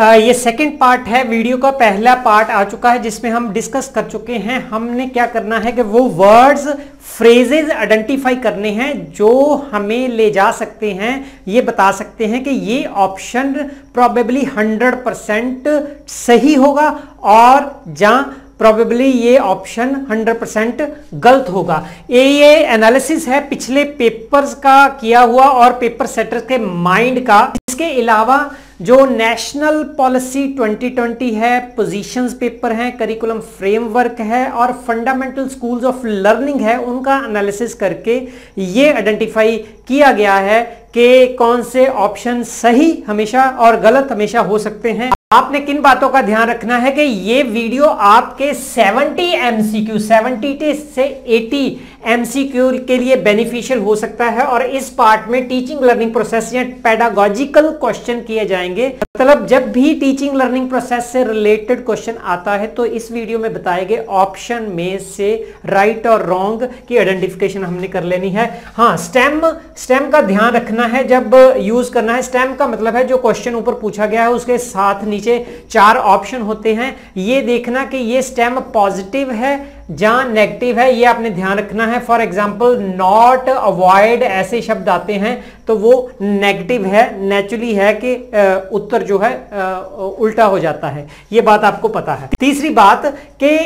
ये second part है video का पहला पार्ट आ चुका है, जिसमें हम डिस्कस कर चुके हैं, हमने क्या करना है कि वो वर्ड्स फ्रेजेज आइडेंटिफाई करने हैं, जो हमें ले जा सकते हैं, ये बता सकते हैं कि ये ऑप्शन प्रॉबेबली 100 परसेंट सही होगा और जहाँ प्रोबेबली ये ऑप्शन 100 परसेंट गलत होगा। ये ये एनालिसिस है, पिछले पेपर्स का किया हुआ और पेपर सेटर्स के माइंड का। इसके अलावा जो नेशनल पॉलिसी 2020 है पोजीशंस पेपर हैं करिकुलम फ्रेमवर्क है और फंडामेंटल स्कूल्स ऑफ़ लर्निंग है, उनका एनालिसिस करके ये आइडेंटिफाई किया गया है कि कौन से ऑप्शन सही हमेशा और गलत हमेशा हो सकते हैं। आपने किन बातों का ध्यान रखना है कि ये वीडियो आपके 70 एमसीक्यू 70 से 80 एमसीक्यू के लिए बेनिफिशियल हो सकता है और इस पार्ट में टीचिंग लर्निंग प्रोसेस या पेडागोजिकल क्वेश्चन किए जाएँगे। मतलब जब भी टीचिंग लर्निंग प्रोसेस से रिलेटेड क्वेश्चन आता है तो इस वीडियो में बताए गए ऑप्शन में से राइट और रॉन्ग की आइडेंटिफिकेशन हमने कर लेनी है। हाँ स्टेम स्टेम का ध्यान रखना है। जब यूज़ करना है स्टेम का मतलब है जो क्वेश्चन ऊपर पूछा गया है, उसके साथ नीचे चार ऑप्शन होते हैं। ये देखना कि ये स्टेम पॉजिटिव है जहाँ नेगेटिव है, ये आपने ध्यान रखना है। फॉर एग्ज़ाम्पल नॉट अवॉइड ऐसे शब्द आते हैं तो वो नेगेटिव है नेचुरली है कि उत्तर जो है उल्टा हो जाता है। ये बात आपको पता है। तीसरी बात कि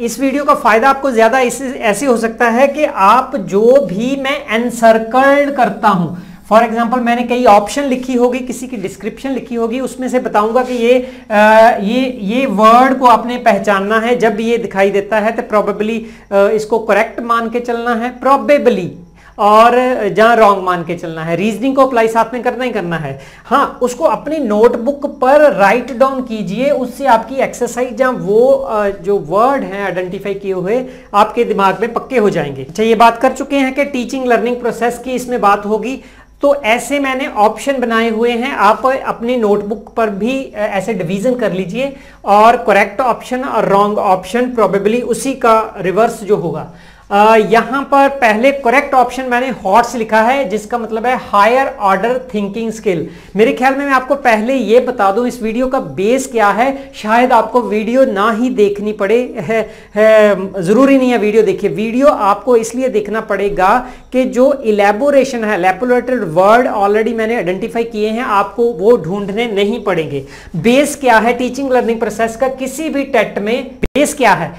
इस वीडियो का फ़ायदा आपको ज़्यादा ऐसे हो सकता है कि आप जो भी मैं एनसर्कल्ड करता हूँ फॉर एग्ज़ाम्पल मैंने कई ऑप्शन लिखी होगी किसी की डिस्क्रिप्शन लिखी होगी उसमें से बताऊँगा कि ये आ, ये ये वर्ड को आपने पहचानना है। जब ये दिखाई देता है तो प्रोबेबली इसको करेक्ट मान के चलना है प्रोबेबली और जहाँ रॉन्ग मान के चलना है। रीजनिंग को अप्लाई साथ में करना ही करना है। हाँ उसको अपनी नोटबुक पर राइट डाउन कीजिए। उससे आपकी एक्सरसाइज जहाँ वो जो वर्ड हैं आइडेंटिफाई किए हुए आपके दिमाग में पक्के हो जाएँगे। अच्छा ये बात कर चुके हैं कि टीचिंग लर्निंग प्रोसेस की इसमें बात होगी। तो ऐसे मैंने ऑप्शन बनाए हुए हैं। आप अपनी नोटबुक पर भी ऐसे डिवीज़न कर लीजिए और करेक्ट ऑप्शन और रॉन्ग ऑप्शन प्रोबेबली उसी का रिवर्स जो होगा। यहाँ पर पहले करेक्ट ऑप्शन मैंने हॉट्स लिखा है जिसका मतलब है हायर ऑर्डर थिंकिंग स्किल मेरे ख्याल में मैं आपको पहले ये बता दूँ इस वीडियो का बेस क्या है? शायद आपको वीडियो ना ही देखनी पड़े है, है ज़रूरी नहीं है वीडियो देखिए। वीडियो आपको इसलिए देखना पड़ेगा कि जो इलेबोरेशन है लेपोलेटेड वर्ड ऑलरेडी मैंने आइडेंटिफाई किए हैं आपको वो ढूँढने नहीं पड़ेंगे। बेस क्या है टीचिंग लर्निंग प्रोसेस का? किसी भी टेट में बेस क्या है?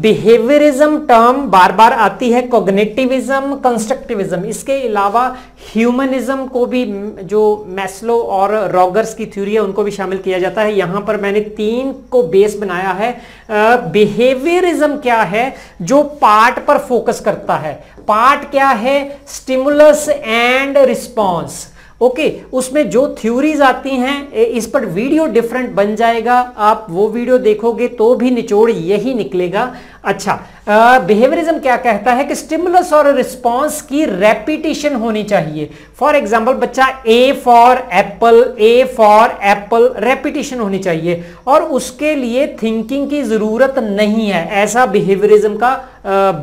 बिहेवियरिज्म टर्म बार बार आती है कोग्नेटिविज्म कंस्ट्रक्टिविज्म इसके अलावा ह्यूमनिज्म को भी जो मैस्लो और रॉगर्स की थ्योरी है, उनको भी शामिल किया जाता है। यहाँ पर मैंने तीन को बेस बनाया है। बिहेवियरिज्म क्या है? जो पार्ट पर फोकस करता है। पार्ट क्या है? स्टिमुलस एंड रिस्पॉन्स ओके उसमें जो थ्योरीज आती हैं इस पर वीडियो डिफरेंट बन जाएगा। आप वो वीडियो देखोगे तो भी निचोड़ यही निकलेगा। अच्छा बिहेवियरिज्म क्या कहता है कि स्टिमुलस और रिस्पांस की रेपिटेशन होनी चाहिए। फॉर एग्जांपल बच्चा A for apple A for apple repetition होनी चाहिए। और उसके लिए थिंकिंग की ज़रूरत नहीं है। ऐसा बिहेवियरिज्म का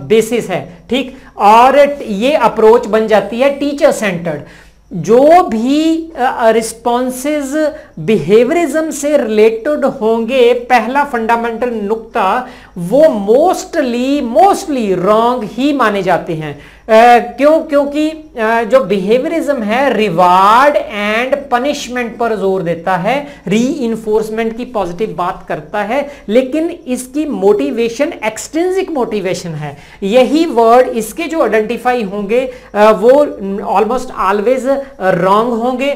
बेसिस है, ठीक? और ये अप्रोच बन जाती है टीचर सेंटर्ड जो भी रिस्पॉन्सेज बिहेवियरिज्म से रिलेटेड होंगे, पहला फंडामेंटल नुक्ता, वो मोस्टली मोस्टली रॉन्ग ही माने जाते हैं। क्यों, क्योंकि जो बिहेवियरिज्म है रिवार्ड एंड पनिशमेंट पर ज़ोर देता है री की पॉजिटिव बात करता है, लेकिन इसकी मोटिवेशन एक्सटेंसिक मोटिवेशन है। यही वर्ड इसके जो आइडेंटिफाई होंगे वो ऑलमोस्ट ऑलवेज रॉन्ग होंगे।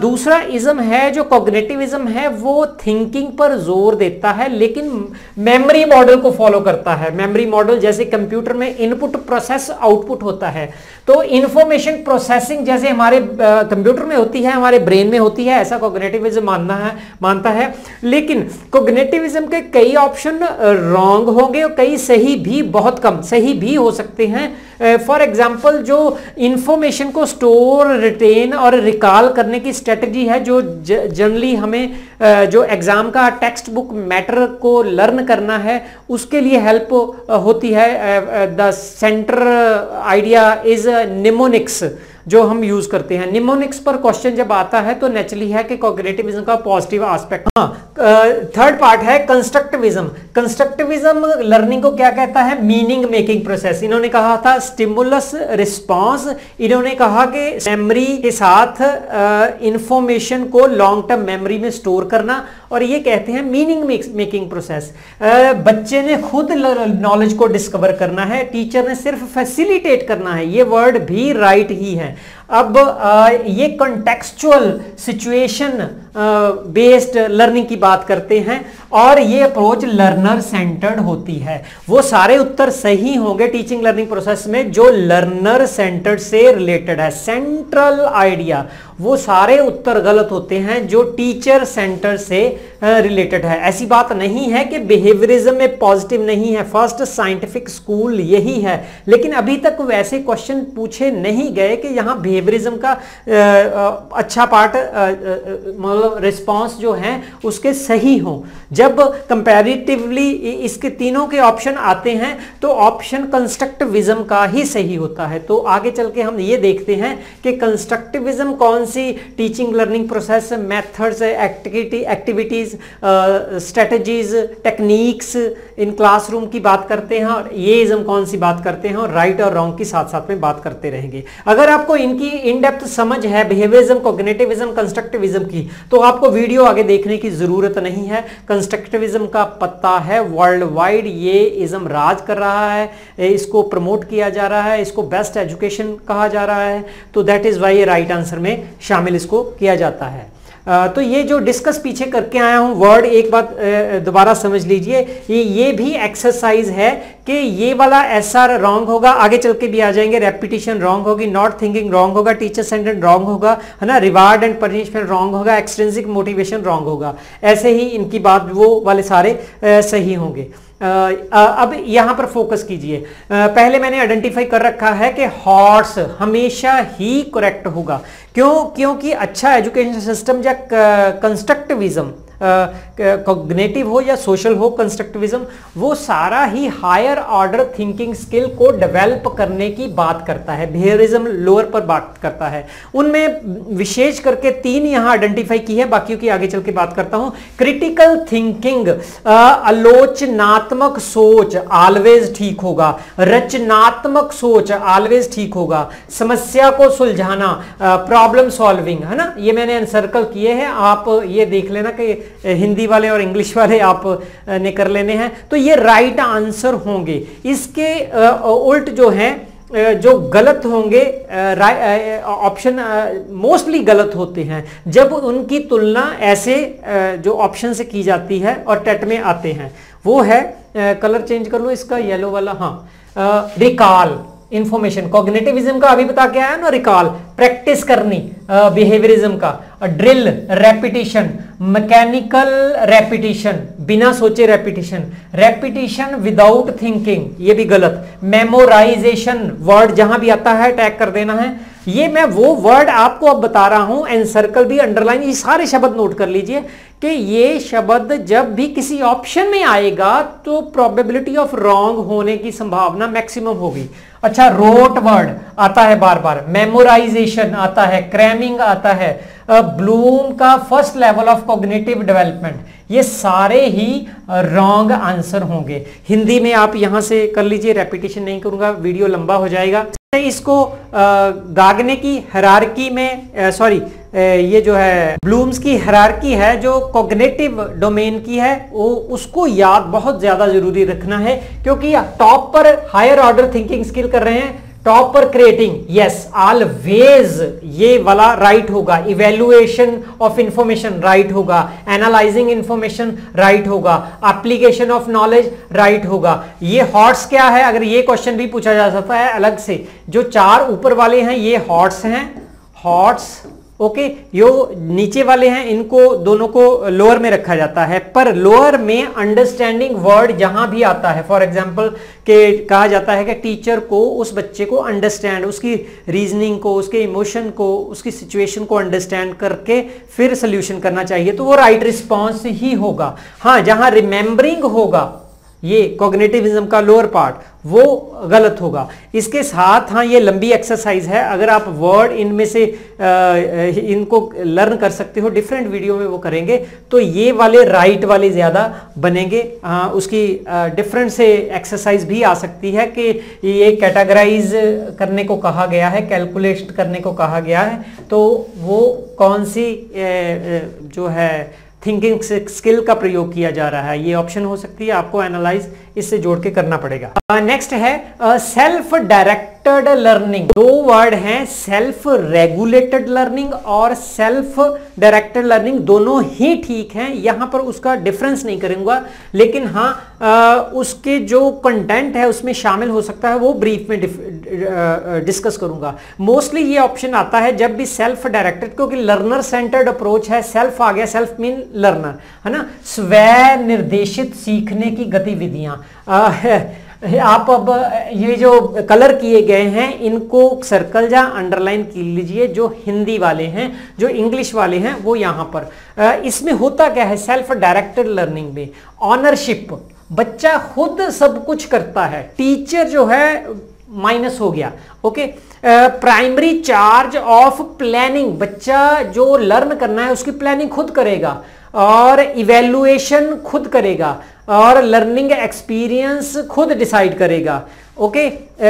दूसरा इज्म है, जो कॉग्नेटिविज्म है, वो थिंकिंग पर ज़ोर देता है, लेकिन मेमोरी मॉडल को फॉलो करता है। मेमोरी मॉडल जैसे कंप्यूटर में इनपुट प्रोसेस आउटपुट होता है। तो इंफॉर्मेशन प्रोसेसिंग जैसे हमारे कंप्यूटर में होती है, हमारे ब्रेन में होती है, ऐसा कोग्नेटिविज्म मानना है, मानता है। लेकिन कोग्नेटिविज्म के कई ऑप्शन रॉन्ग होंगे और कई सही भी, बहुत कम सही भी हो सकते हैं। फॉर एग्ज़ाम्पल जो इंफॉर्मेशन को स्टोर रिटेन और रिकॉल करने की स्ट्रेटजी है, जो जनरली हमें जो एग्ज़ाम का टेक्स्ट बुक मैटर को लर्न करना है, उसके लिए हेल्प होती है। The centre idea is mnemonics जो हम यूज़ करते हैं। निमोनिक्स पर क्वेश्चन जब आता है तो नेचुरली है कि कॉग्रेटिविज्म का पॉजिटिव एस्पेक्ट हाँ थर्ड पार्ट है कंस्ट्रक्टिविज्म कंस्ट्रक्टिविज्म लर्निंग को क्या कहता है? मीनिंग मेकिंग प्रोसेस इन्होंने कहा था स्टिमुलस रिस्पॉन्स इन्होंने कहा कि मेमोरी के साथ इंफॉर्मेशन को लॉन्ग टर्म मेमोरी में स्टोर करना और ये कहते हैं मीनिंग मेकिंग प्रोसेस बच्चे ने खुद नॉलेज को डिस्कवर करना है टीचर ने सिर्फ़ फैसिलिटेट करना है, ये वर्ड भी राइट ही है। अब ये कॉन्टेक्चुअल सिचुएशन बेस्ड लर्निंग की बात करते हैं और ये अप्रोच लर्नर सेंटर्ड होती है। वो सारे उत्तर सही होंगे टीचिंग लर्निंग प्रोसेस में जो लर्नर सेंटर्ड से रिलेटेड है। सेंट्रल आइडिया वो सारे उत्तर गलत होते हैं जो टीचर सेंटर से रिलेटेड है। ऐसी बात नहीं है कि बिहेवियरिज्म में पॉजिटिव नहीं है। फ़र्स्ट साइंटिफिक स्कूल यही है। लेकिन अभी तक वैसे क्वेश्चन पूछे नहीं गए कि यहाँ बिहेवियरिज्म का अच्छा पार्ट मतलब रिस्पॉन्स जो है, उसके सही हो। जब कंपैरेटिवली इसके तीनों के ऑप्शन आते हैं तो ऑप्शन कंस्ट्रक्टिविज्म का ही सही होता है। तो आगे चल के हम ये देखते हैं कि कंस्ट्रक्टिविज्म कौन सी teaching learning process methods activity activities strategies techniques in classroom की बात करते हैं, और ये इज्म कौन सी बात करते हैं, और राइट और रॉन्ग की साथ साथ में बात करते रहेंगे। अगर आपको इनकी इन डेप्थ समझ है बिहेवियरिज्म कोग्नेटिविज्म कंस्ट्रक्टिविज्म की। तो आपको वीडियो आगे देखने की ज़रूरत नहीं है। कंस्ट्रक्टिविज्म का पत्ता है वर्ल्ड वाइड ये इज्म राज कर रहा है इसको प्रमोट किया जा रहा है, इसको बेस्ट एजुकेशन कहा जा रहा है। तो that is why right answer में शामिल इसको किया जाता है। तो ये जो डिस्कस पीछे करके आया हूँ वर्ड एक बात दोबारा समझ लीजिए, ये ये भी एक्सरसाइज है कि ये वाला एस आर रॉन्ग होगा, आगे चल के भी आ जाएँगे रेपिटेशन रॉन्ग होगी नॉट थिंकिंग रॉन्ग होगा टीचर सेंटेड रॉन्ग होगा, है ना रिवार्ड एंड पनिशमेंट रॉन्ग होगा एक्सटेंसिक मोटिवेशन रॉन्ग होगा, ऐसे ही इनकी बात, वो वाले सारे सही होंगे। अब यहाँ पर फोकस कीजिए। पहले मैंने आइडेंटिफाई कर रखा है कि हॉर्स हमेशा ही करेक्ट होगा। क्यों? क्योंकि अच्छा एजुकेशन सिस्टम या कंस्ट्रक्टिविज्म कॉग्नेटिव हो या सोशल हो कंस्ट्रक्टिविज्म वो सारा ही हायर ऑर्डर थिंकिंग स्किल को डेवलप करने की बात करता है। बिहेवियरिज्म लोअर पर बात करता है। उनमें विशेष करके तीन यहाँ आइडेंटिफाई की है, बाकियों की आगे चल के बात करता हूँ। क्रिटिकल थिंकिंग आलोचनात्मक सोच ऑलवेज ठीक होगा। रचनात्मक सोच ऑलवेज ठीक होगा। समस्या को सुलझाना प्रॉब्लम सॉल्विंग है ना? ये मैंने अनसर्कल किए हैं। आप ये देख लेना कि हिंदी वाले और इंग्लिश वाले आप ने कर लेने हैं। तो ये राइट आंसर होंगे। इसके उल्ट जो है जो गलत होंगे ऑप्शन मोस्टली गलत होते हैं। जब उनकी तुलना ऐसे जो ऑप्शन से की जाती है और टेट में आते हैं। वो है कलर चेंज कर लो इसका येलो वाला हाँ। रिकॉल इंफॉर्मेशन कॉग्नेटिविज्म का अभी बता के आया ना रिकॉल प्रैक्टिस करनी बिहेवियरिज्म का। ड्रिल रेपिटेशन मैकेनिकल रेपिटेशन बिना सोचे रेपिटेशन रेपिटेशन विदाउट थिंकिंग ये भी गलत। मेमोराइजेशन वर्ड जहाँ भी आता है टैग कर देना है। ये मैं वो वर्ड आपको अब बता रहा हूँ एंड सर्कल भी अंडरलाइन ये सारे शब्द नोट कर लीजिए कि ये शब्द जब भी किसी ऑप्शन में आएगा तो प्रोबेबिलिटी ऑफ़ रॉन्ग होने की संभावना मैक्सिमम होगी। अच्छा रोट वर्ड आता है बार बार मेमोराइजेशन आता है क्रैमिंग आता है। ब्लूम का first level of cognitive development ये सारे ही रॉन्ग आंसर होंगे। हिंदी में आप यहाँ से कर लीजिए रेपिटेशन नहीं करूँगा वीडियो लंबा हो जाएगा। इसको गागने की हरारकी में सॉरी ये जो है ब्लूम्स की हरारकी है, जो कॉग्नेटिव डोमेन की है, वो, उसको याद बहुत ज़्यादा ज़रूरी रखना है, क्योंकि टॉप पर हायर ऑर्डर थिंकिंग स्किल कर रहे हैं टॉप पर क्रिएटिंग यस ऑलवेज ये वाला राइट होगा। इवेल्युएशन ऑफ़ इंफॉर्मेशन राइट होगा। एनालाइजिंग इंफॉर्मेशन राइट होगा। एप्लीकेशन ऑफ़ नॉलेज राइट होगा। ये हॉट्स क्या है? अगर ये क्वेश्चन भी पूछा जा सकता है अलग से। जो चार ऊपर वाले हैं, ये हॉट्स हैं। हॉट्स ओके यो नीचे वाले हैं, इनको दोनों को लोअर में रखा जाता है। पर लोअर में अंडरस्टैंडिंग वर्ड जहाँ भी आता है फॉर एग्जांपल के कहा जाता है कि टीचर को, उस बच्चे को अंडरस्टैंड उसकी रीजनिंग को, उसके इमोशन को, उसकी सिचुएशन को अंडरस्टैंड करके फिर सोल्यूशन करना चाहिए तो वो राइट right रिस्पॉन्स ही होगा। हाँ जहाँ रिमेंबरिंग होगा ये कॉग्नेटिविज्म का लोअर पार्ट वो गलत होगा। इसके साथ हाँ ये लंबी एक्सरसाइज है। अगर आप वर्ड इनमें से आ, इनको लर्न कर सकते हो डिफरेंट वीडियो में वो करेंगे तो ये वाले राइट वाले ज़्यादा बनेंगे। आ, उसकी डिफरेंट से एक्सरसाइज भी आ सकती है कि ये कैटेगराइज करने को कहा गया है कैलकुलेट करने को कहा गया है। तो वो कौन सी ए, ए, जो है थिंकिंग स्किल का प्रयोग किया जा रहा है। ये ऑप्शन हो सकती है आपको एनालाइज इससे जोड़ के करना पड़ेगा। नेक्स्ट uh, है सेल्फ डायरेक्टेड लर्निंग दो वर्ड हैं सेल्फ रेगुलेटेड लर्निंग और सेल्फ डायरेक्टेड लर्निंग दोनों ही ठीक हैं, यहाँ पर उसका डिफरेंस नहीं करूँगा। लेकिन हाँ उसके जो कंटेंट है, उसमें शामिल हो सकता है, वो ब्रीफ में डिस्कस करूँगा। मोस्टली ये ऑप्शन आता है जब भी सेल्फ डायरेक्टेड क्योंकि लर्नर सेंटर्ड अप्रोच है सेल्फ आ गया सेल्फ मीन लर्नर है ना? स्व निर्देशित सीखने की गतिविधियाँ। आप अब, ये जो कलर किए गए हैं, इनको सर्कल या अंडरलाइन कर लीजिए, जो हिंदी वाले हैं, जो इंग्लिश वाले हैं, वो यहाँ पर। इसमें होता क्या है सेल्फ डायरेक्टेड लर्निंग में ऑनरशिप बच्चा खुद सब कुछ करता है टीचर जो है माइनस हो गया okay primary charge of planning बच्चा जो लर्न करना है, उसकी प्लानिंग खुद करेगा, और इवेल्युएशन खुद करेगा और लर्निंग एक्सपीरियंस खुद डिसाइड करेगा। ओके?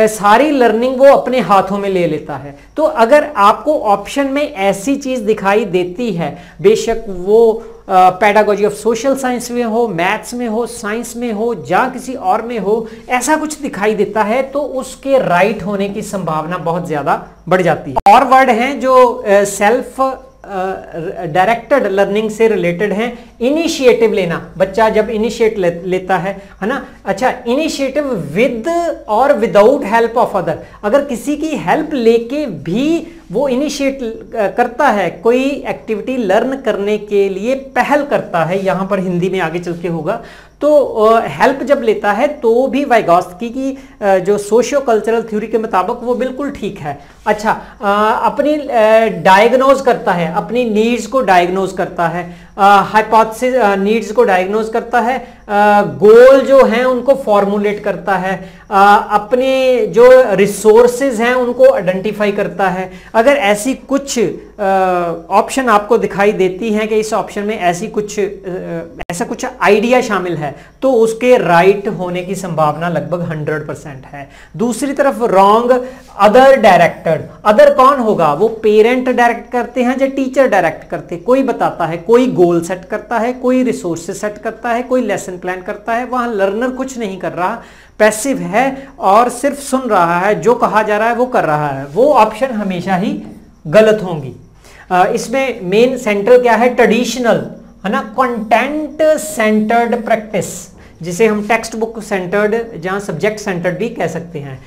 सारी लर्निंग वो अपने हाथों में ले लेता है। तो अगर आपको ऑप्शन में ऐसी चीज़ दिखाई देती है, बेशक वो पैडागोजी ऑफ़ सोशल साइंस में हो मैथ्स में हो साइंस में हो, या किसी और में हो, ऐसा कुछ दिखाई देता है तो उसके राइट होने की संभावना बहुत ज़्यादा बढ़ जाती है। और वर्ड हैं जो सेल्फ डायरेक्टेड लर्निंग से रिलेटेड हैं। इनिशिएटिव लेना। बच्चा जब इनिशिएट ले, लेता है है ना? अच्छा इनिशिएटिव विद और विदाउट हेल्प ऑफ़ अदर अगर किसी की हेल्प लेके भी वो इनिशिएट करता है कोई एक्टिविटी लर्न करने के लिए पहल करता है यहाँ पर हिंदी में आगे चल के होगा तो हेल्प जब लेता है तो भी वाइगॉस्की की जो सोशियो कल्चरल थ्योरी के मुताबिक वो बिल्कुल ठीक है। अच्छा अपनी डायग्नोज करता है, अपनी नीड्स को डायग्नोज करता है। हाइपोथेसिस नीड्स को डायग्नोज करता है। गोल जो हैं, उनको फॉर्मुलेट करता है। अपने जो रिसोर्सेज हैं, उनको आइडेंटिफाई करता है। अगर ऐसी कुछ ऑप्शन आपको दिखाई देती हैं कि इस ऑप्शन में ऐसी कुछ ऐसा कुछ आइडिया शामिल है तो उसके राइट right होने की संभावना लगभग 100 परसेंट है। दूसरी तरफ़ रॉन्ग अदर डायरेक्टेड अदर कौन होगा? वो पेरेंट डायरेक्ट करते हैं या टीचर डायरेक्ट करते कोई बताता है, कोई गोल सेट करता है, कोई रिसोर्सेज सेट करता है, कोई लेसन प्लान करता है, वहाँ लर्नर कुछ नहीं कर रहा पैसिव है और सिर्फ़ सुन रहा है, जो कहा जा रहा है वो कर रहा है। वो ऑप्शन हमेशा ही गलत होंगी। इसमें मेन सेंटर क्या है? ट्रेडिशनल है ना? कंटेंट सेंटर्ड प्रैक्टिस जिसे हम टेक्स्ट बुक सेंटर्ड जहाँ सब्जेक्ट सेंटर्ड भी कह सकते हैं।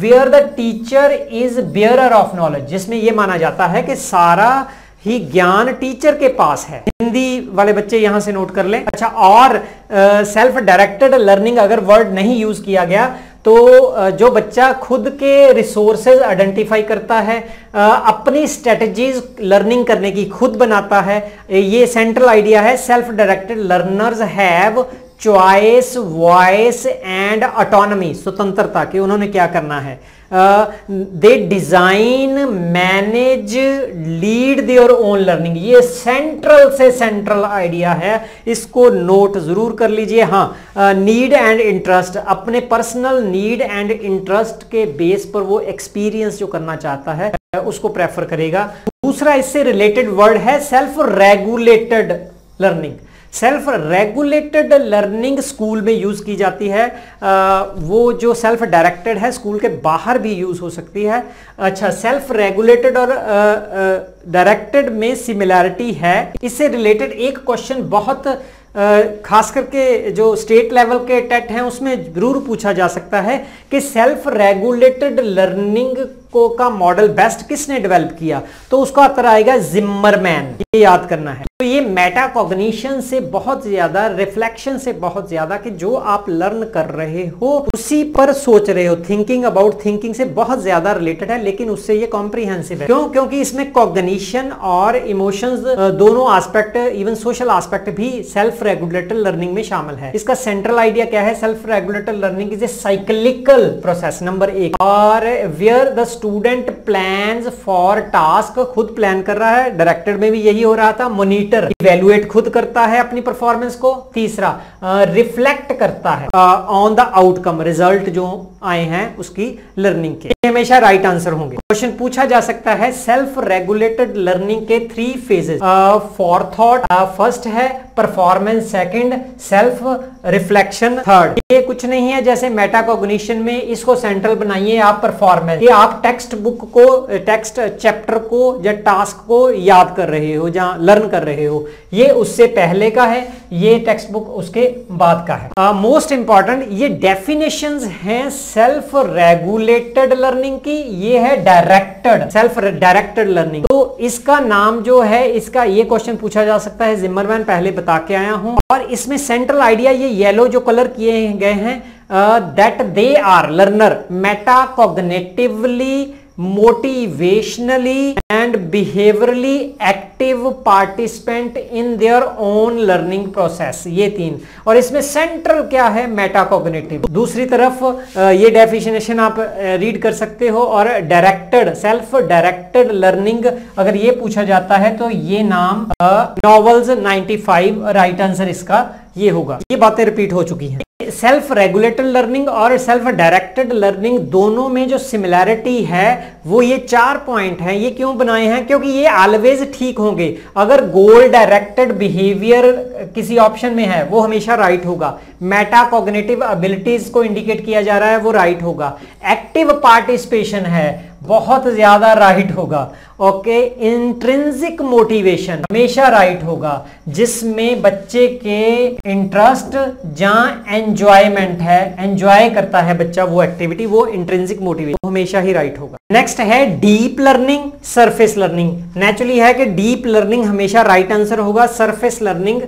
Where the teacher is bearer of knowledge जिसमें यह माना जाता है कि सारा ही ज्ञान टीचर के पास है। हिंदी वाले बच्चे यहाँ से नोट कर लें। अच्छा और सेल्फ डायरेक्टेड लर्निंग अगर वर्ड नहीं यूज़ किया गया तो जो बच्चा खुद के रिसोर्सेज आइडेंटिफाई करता है अपनी स्ट्रेटजीज लर्निंग करने की खुद बनाता है, ये सेंट्रल आइडिया है। Self directed learners have choice voice and autonomy स्वतंत्रता कि उन्होंने क्या करना है? They design manage lead their own learning ये सेंट्रल से सेंट्रल आइडिया है। इसको नोट ज़रूर कर लीजिए। हाँ नीड एंड इंटरेस्ट अपने पर्सनल नीड एंड इंटरेस्ट के बेस पर वो एक्सपीरियंस जो करना चाहता है, उसको प्रेफर करेगा। दूसरा इससे रिलेटेड वर्ड है self regulated learning self regulated learning school में यूज़ की जाती है। वो जो सेल्फ डायरेक्टेड है, स्कूल के बाहर भी यूज़ हो सकती है। अच्छा सेल्फ रेगुलेटेड और डायरेक्टेड में सिमिलैरिटी है। इससे रिलेटेड एक क्वेश्चन बहुत खास करके जो स्टेट लेवल के टेट हैं, उसमें ज़रूर पूछा जा सकता है कि सेल्फ रेगुलेटेड लर्निंग को का मॉडल बेस्ट किसने डेवलप किया? तो उसका उत्तर आएगा जिम्मरमैन ये याद करना है। तो ये मेटाकॉग्निशन से बहुत ज़्यादा रिफ्लेक्शन से बहुत ज़्यादा कि जो आप लर्न कर रहे हो, उसी पर सोच रहे हो। थिंकिंग अबाउट थिंकिंग से बहुत ज़्यादा रिलेटेड है, लेकिन उससे ये कॉम्प्रीहेंसिव है। क्यों? क्योंकि इसमें कॉग्निशन और इमोशंस दोनों एस्पेक्ट इवन सोशल एस्पेक्ट भी सेल्फ रेगुलेटर लर्निंग में शामिल है। इसका सेंट्रल आइडिया क्या है? Self regulated learning is a cyclical process number एक। और where the student plan for task खुद प्लान कर रहा है। डायरेक्टर में भी यही हो रहा था। मोनिटर इवेलुएट खुद करता है अपनी परफॉर्मेंस को। तीसरा रिफ्लेक्ट करता है। ऑन द आउटकम रिज़ल्ट जो आए हैं, उसकी लर्निंग के। हमेशा राइट आंसर होंगे। क्वेश्चन पूछा जा सकता है सेल्फ रेगुलेटेड लर्निंग के three phases forethought first है performance second self reflection third ये कुछ नहीं है जैसे मेटाकोग्निशन में इसको सेंट्रल बनाइए आप परफॉर्मेंस ये आप टेक्स्ट बुक को टेक्स्ट चैप्टर को या टास्क को याद कर रहे हो जहाँ लर्न कर रहे हो। ये उससे पहले का है ये टेक्स्ट बुक उसके बाद का है। मोस्ट uh, इंपॉर्टेंट ये डेफिनेशन है सेल्फ रेगुलेटेड लर्निंग की, ये है डायरेक्टेड सेल्फ डायरेक्टेड लर्निंग तो इसका नाम जो है, इसका ये क्वेश्चन पूछा जा सकता है जिम्मरमैन पहले बता के आया हूँ। और इसमें सेंट्रल आइडिया ये येलो जो कलर किए गए हैं that they are learner metacognitively motivationally and behaviourally active participant in their own learning process ये तीन। और इसमें सेंट्रल क्या है? मेटाकोग्नेटिव दूसरी तरफ़ ये डेफिनेशन आप रीड कर सकते हो और डायरेक्टेड सेल्फ डायरेक्टेड लर्निंग अगर ये पूछा जाता है तो ये नाम नॉवल्स नॉवेल्स 95 राइट आंसर इसका। ये होगा। ये बातें रिपीट हो चुकी हैं। सेल्फ रेगुलेटेड लर्निंग और सेल्फ डायरेक्टेड लर्निंग दोनों में जो सिमिलैरिटी है, वो ये चार पॉइंट हैं। ये क्यों बनाए हैं? क्योंकि ये ऑलवेज ठीक होंगे। अगर गोल डायरेक्टेड बिहेवियर किसी ऑप्शन में है, वो हमेशा राइट होगा। मेटा कॉग्नेटिव एबिलिटीज को इंडिकेट किया जा रहा है, वो राइट होगा। एक्टिव पार्टिसिपेशन है, बहुत ज़्यादा राइट होगा। ओके इंट्रेंसिक मोटिवेशन हमेशा राइट होगा, जिसमें बच्चे के इंटरेस्ट जहाँ एंजॉयमेंट है एंजॉय करता है बच्चा वो एक्टिविटी वो इंट्रेंसिक मोटिवेशन हमेशा ही राइट होगा। नेक्स्ट है deep learning surface learning naturally है कि डीप लर्निंग हमेशा राइट आंसर होगा सरफेस लर्निंग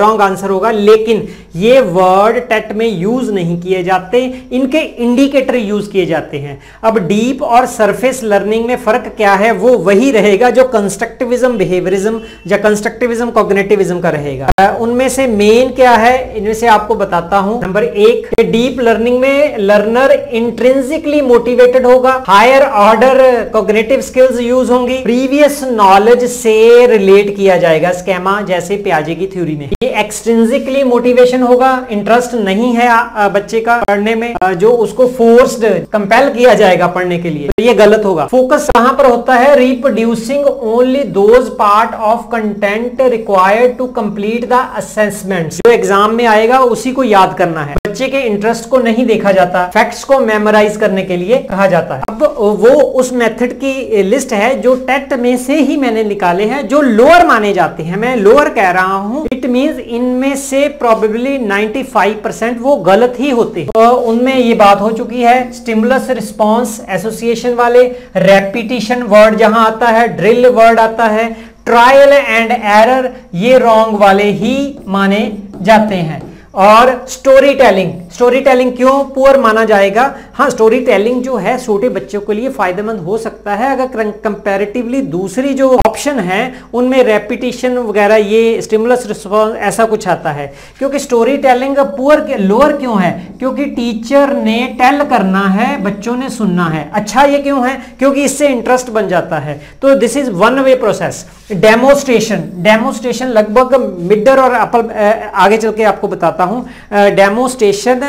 रॉन्ग आंसर होगा। लेकिन ये वर्ड टेट में यूज़ नहीं किए जाते, इनके इंडिकेटर यूज़ किए जाते हैं। अब डीप और सरफेस लर्निंग में फ़र्क क्या है, वो वही वही रहेगा जो कंस्ट्रक्टिविज्म बिहेवियरिज्म या कंस्ट्रक्टिविज्म कॉग्नेटिविज्म का रहेगा। उनमें से मेन क्या है? इनमें से आपको बताता हूँ। नंबर एक डीप लर्निंग में लर्नर इंट्रेंसिकली मोटिवेटेड होगा। Higher order cognitive skills use होंगी। प्रीवियस नॉलेज से रिलेट किया जाएगा। स्कैमा जैसे प्याजे की थ्योरी में। ये एक्सट्रेंसिकली मोटिवेशन होगा। इंटरेस्ट नहीं है बच्चे का पढ़ने में। जो उसको फोर्स्ड कंपेल किया जाएगा पढ़ने के लिए। तो ये गलत होगा। फोकस कहाँ पर होता है? Rep reproducing only those part of content required to complete the assessments. जो एग्ज़ाम में आएगा, उसी को याद करना है। बच्चे के इंटरेस्ट को नहीं देखा जाता। फैक्ट्स को मेमोराइज करने के लिए कहा जाता है। अब वो उस मेथड की लिस्ट है जो टेट में से ही मैंने निकाले हैं, जो लोअर माने जाते हैं। मैं लोअर कह रहा हूँ। इट मींस इनमें से प्रोबेबली 95 परसेंट वो गलत ही होते हैं। तो उनमें ये बात हो चुकी है स्टिमुलस रिस्पॉन्स एसोसिएशन वाले रेपिटेशन वर्ड जहाँ आता है ड्रिल वर्ड आता है ट्रायल एंड एरर ये रॉन्ग वाले ही माने जाते हैं। और स्टोरी टेलिंग स्टोरी टेलिंग क्यों पुअर माना जाएगा? हाँ स्टोरी टेलिंग जो है, छोटे बच्चों के लिए फ़ायदेमंद हो सकता है। अगर कंपैरेटिवली दूसरी जो ऑप्शन है, उनमें रेपिटेशन वगैरह, ये स्टिमुलस रिस्पॉन्स ऐसा कुछ आता है। क्योंकि स्टोरी टेलिंग पुअर लोअर क्यों है? क्योंकि टीचर ने टेल करना है, बच्चों ने सुनना है। अच्छा ये क्यों है? क्योंकि इससे इंटरेस्ट बन जाता है। तो this is one way process demonstration demonstration लगभग मिडर और अपर आगे चल के आपको बताता हूँ। डेमोस्ट्रेशन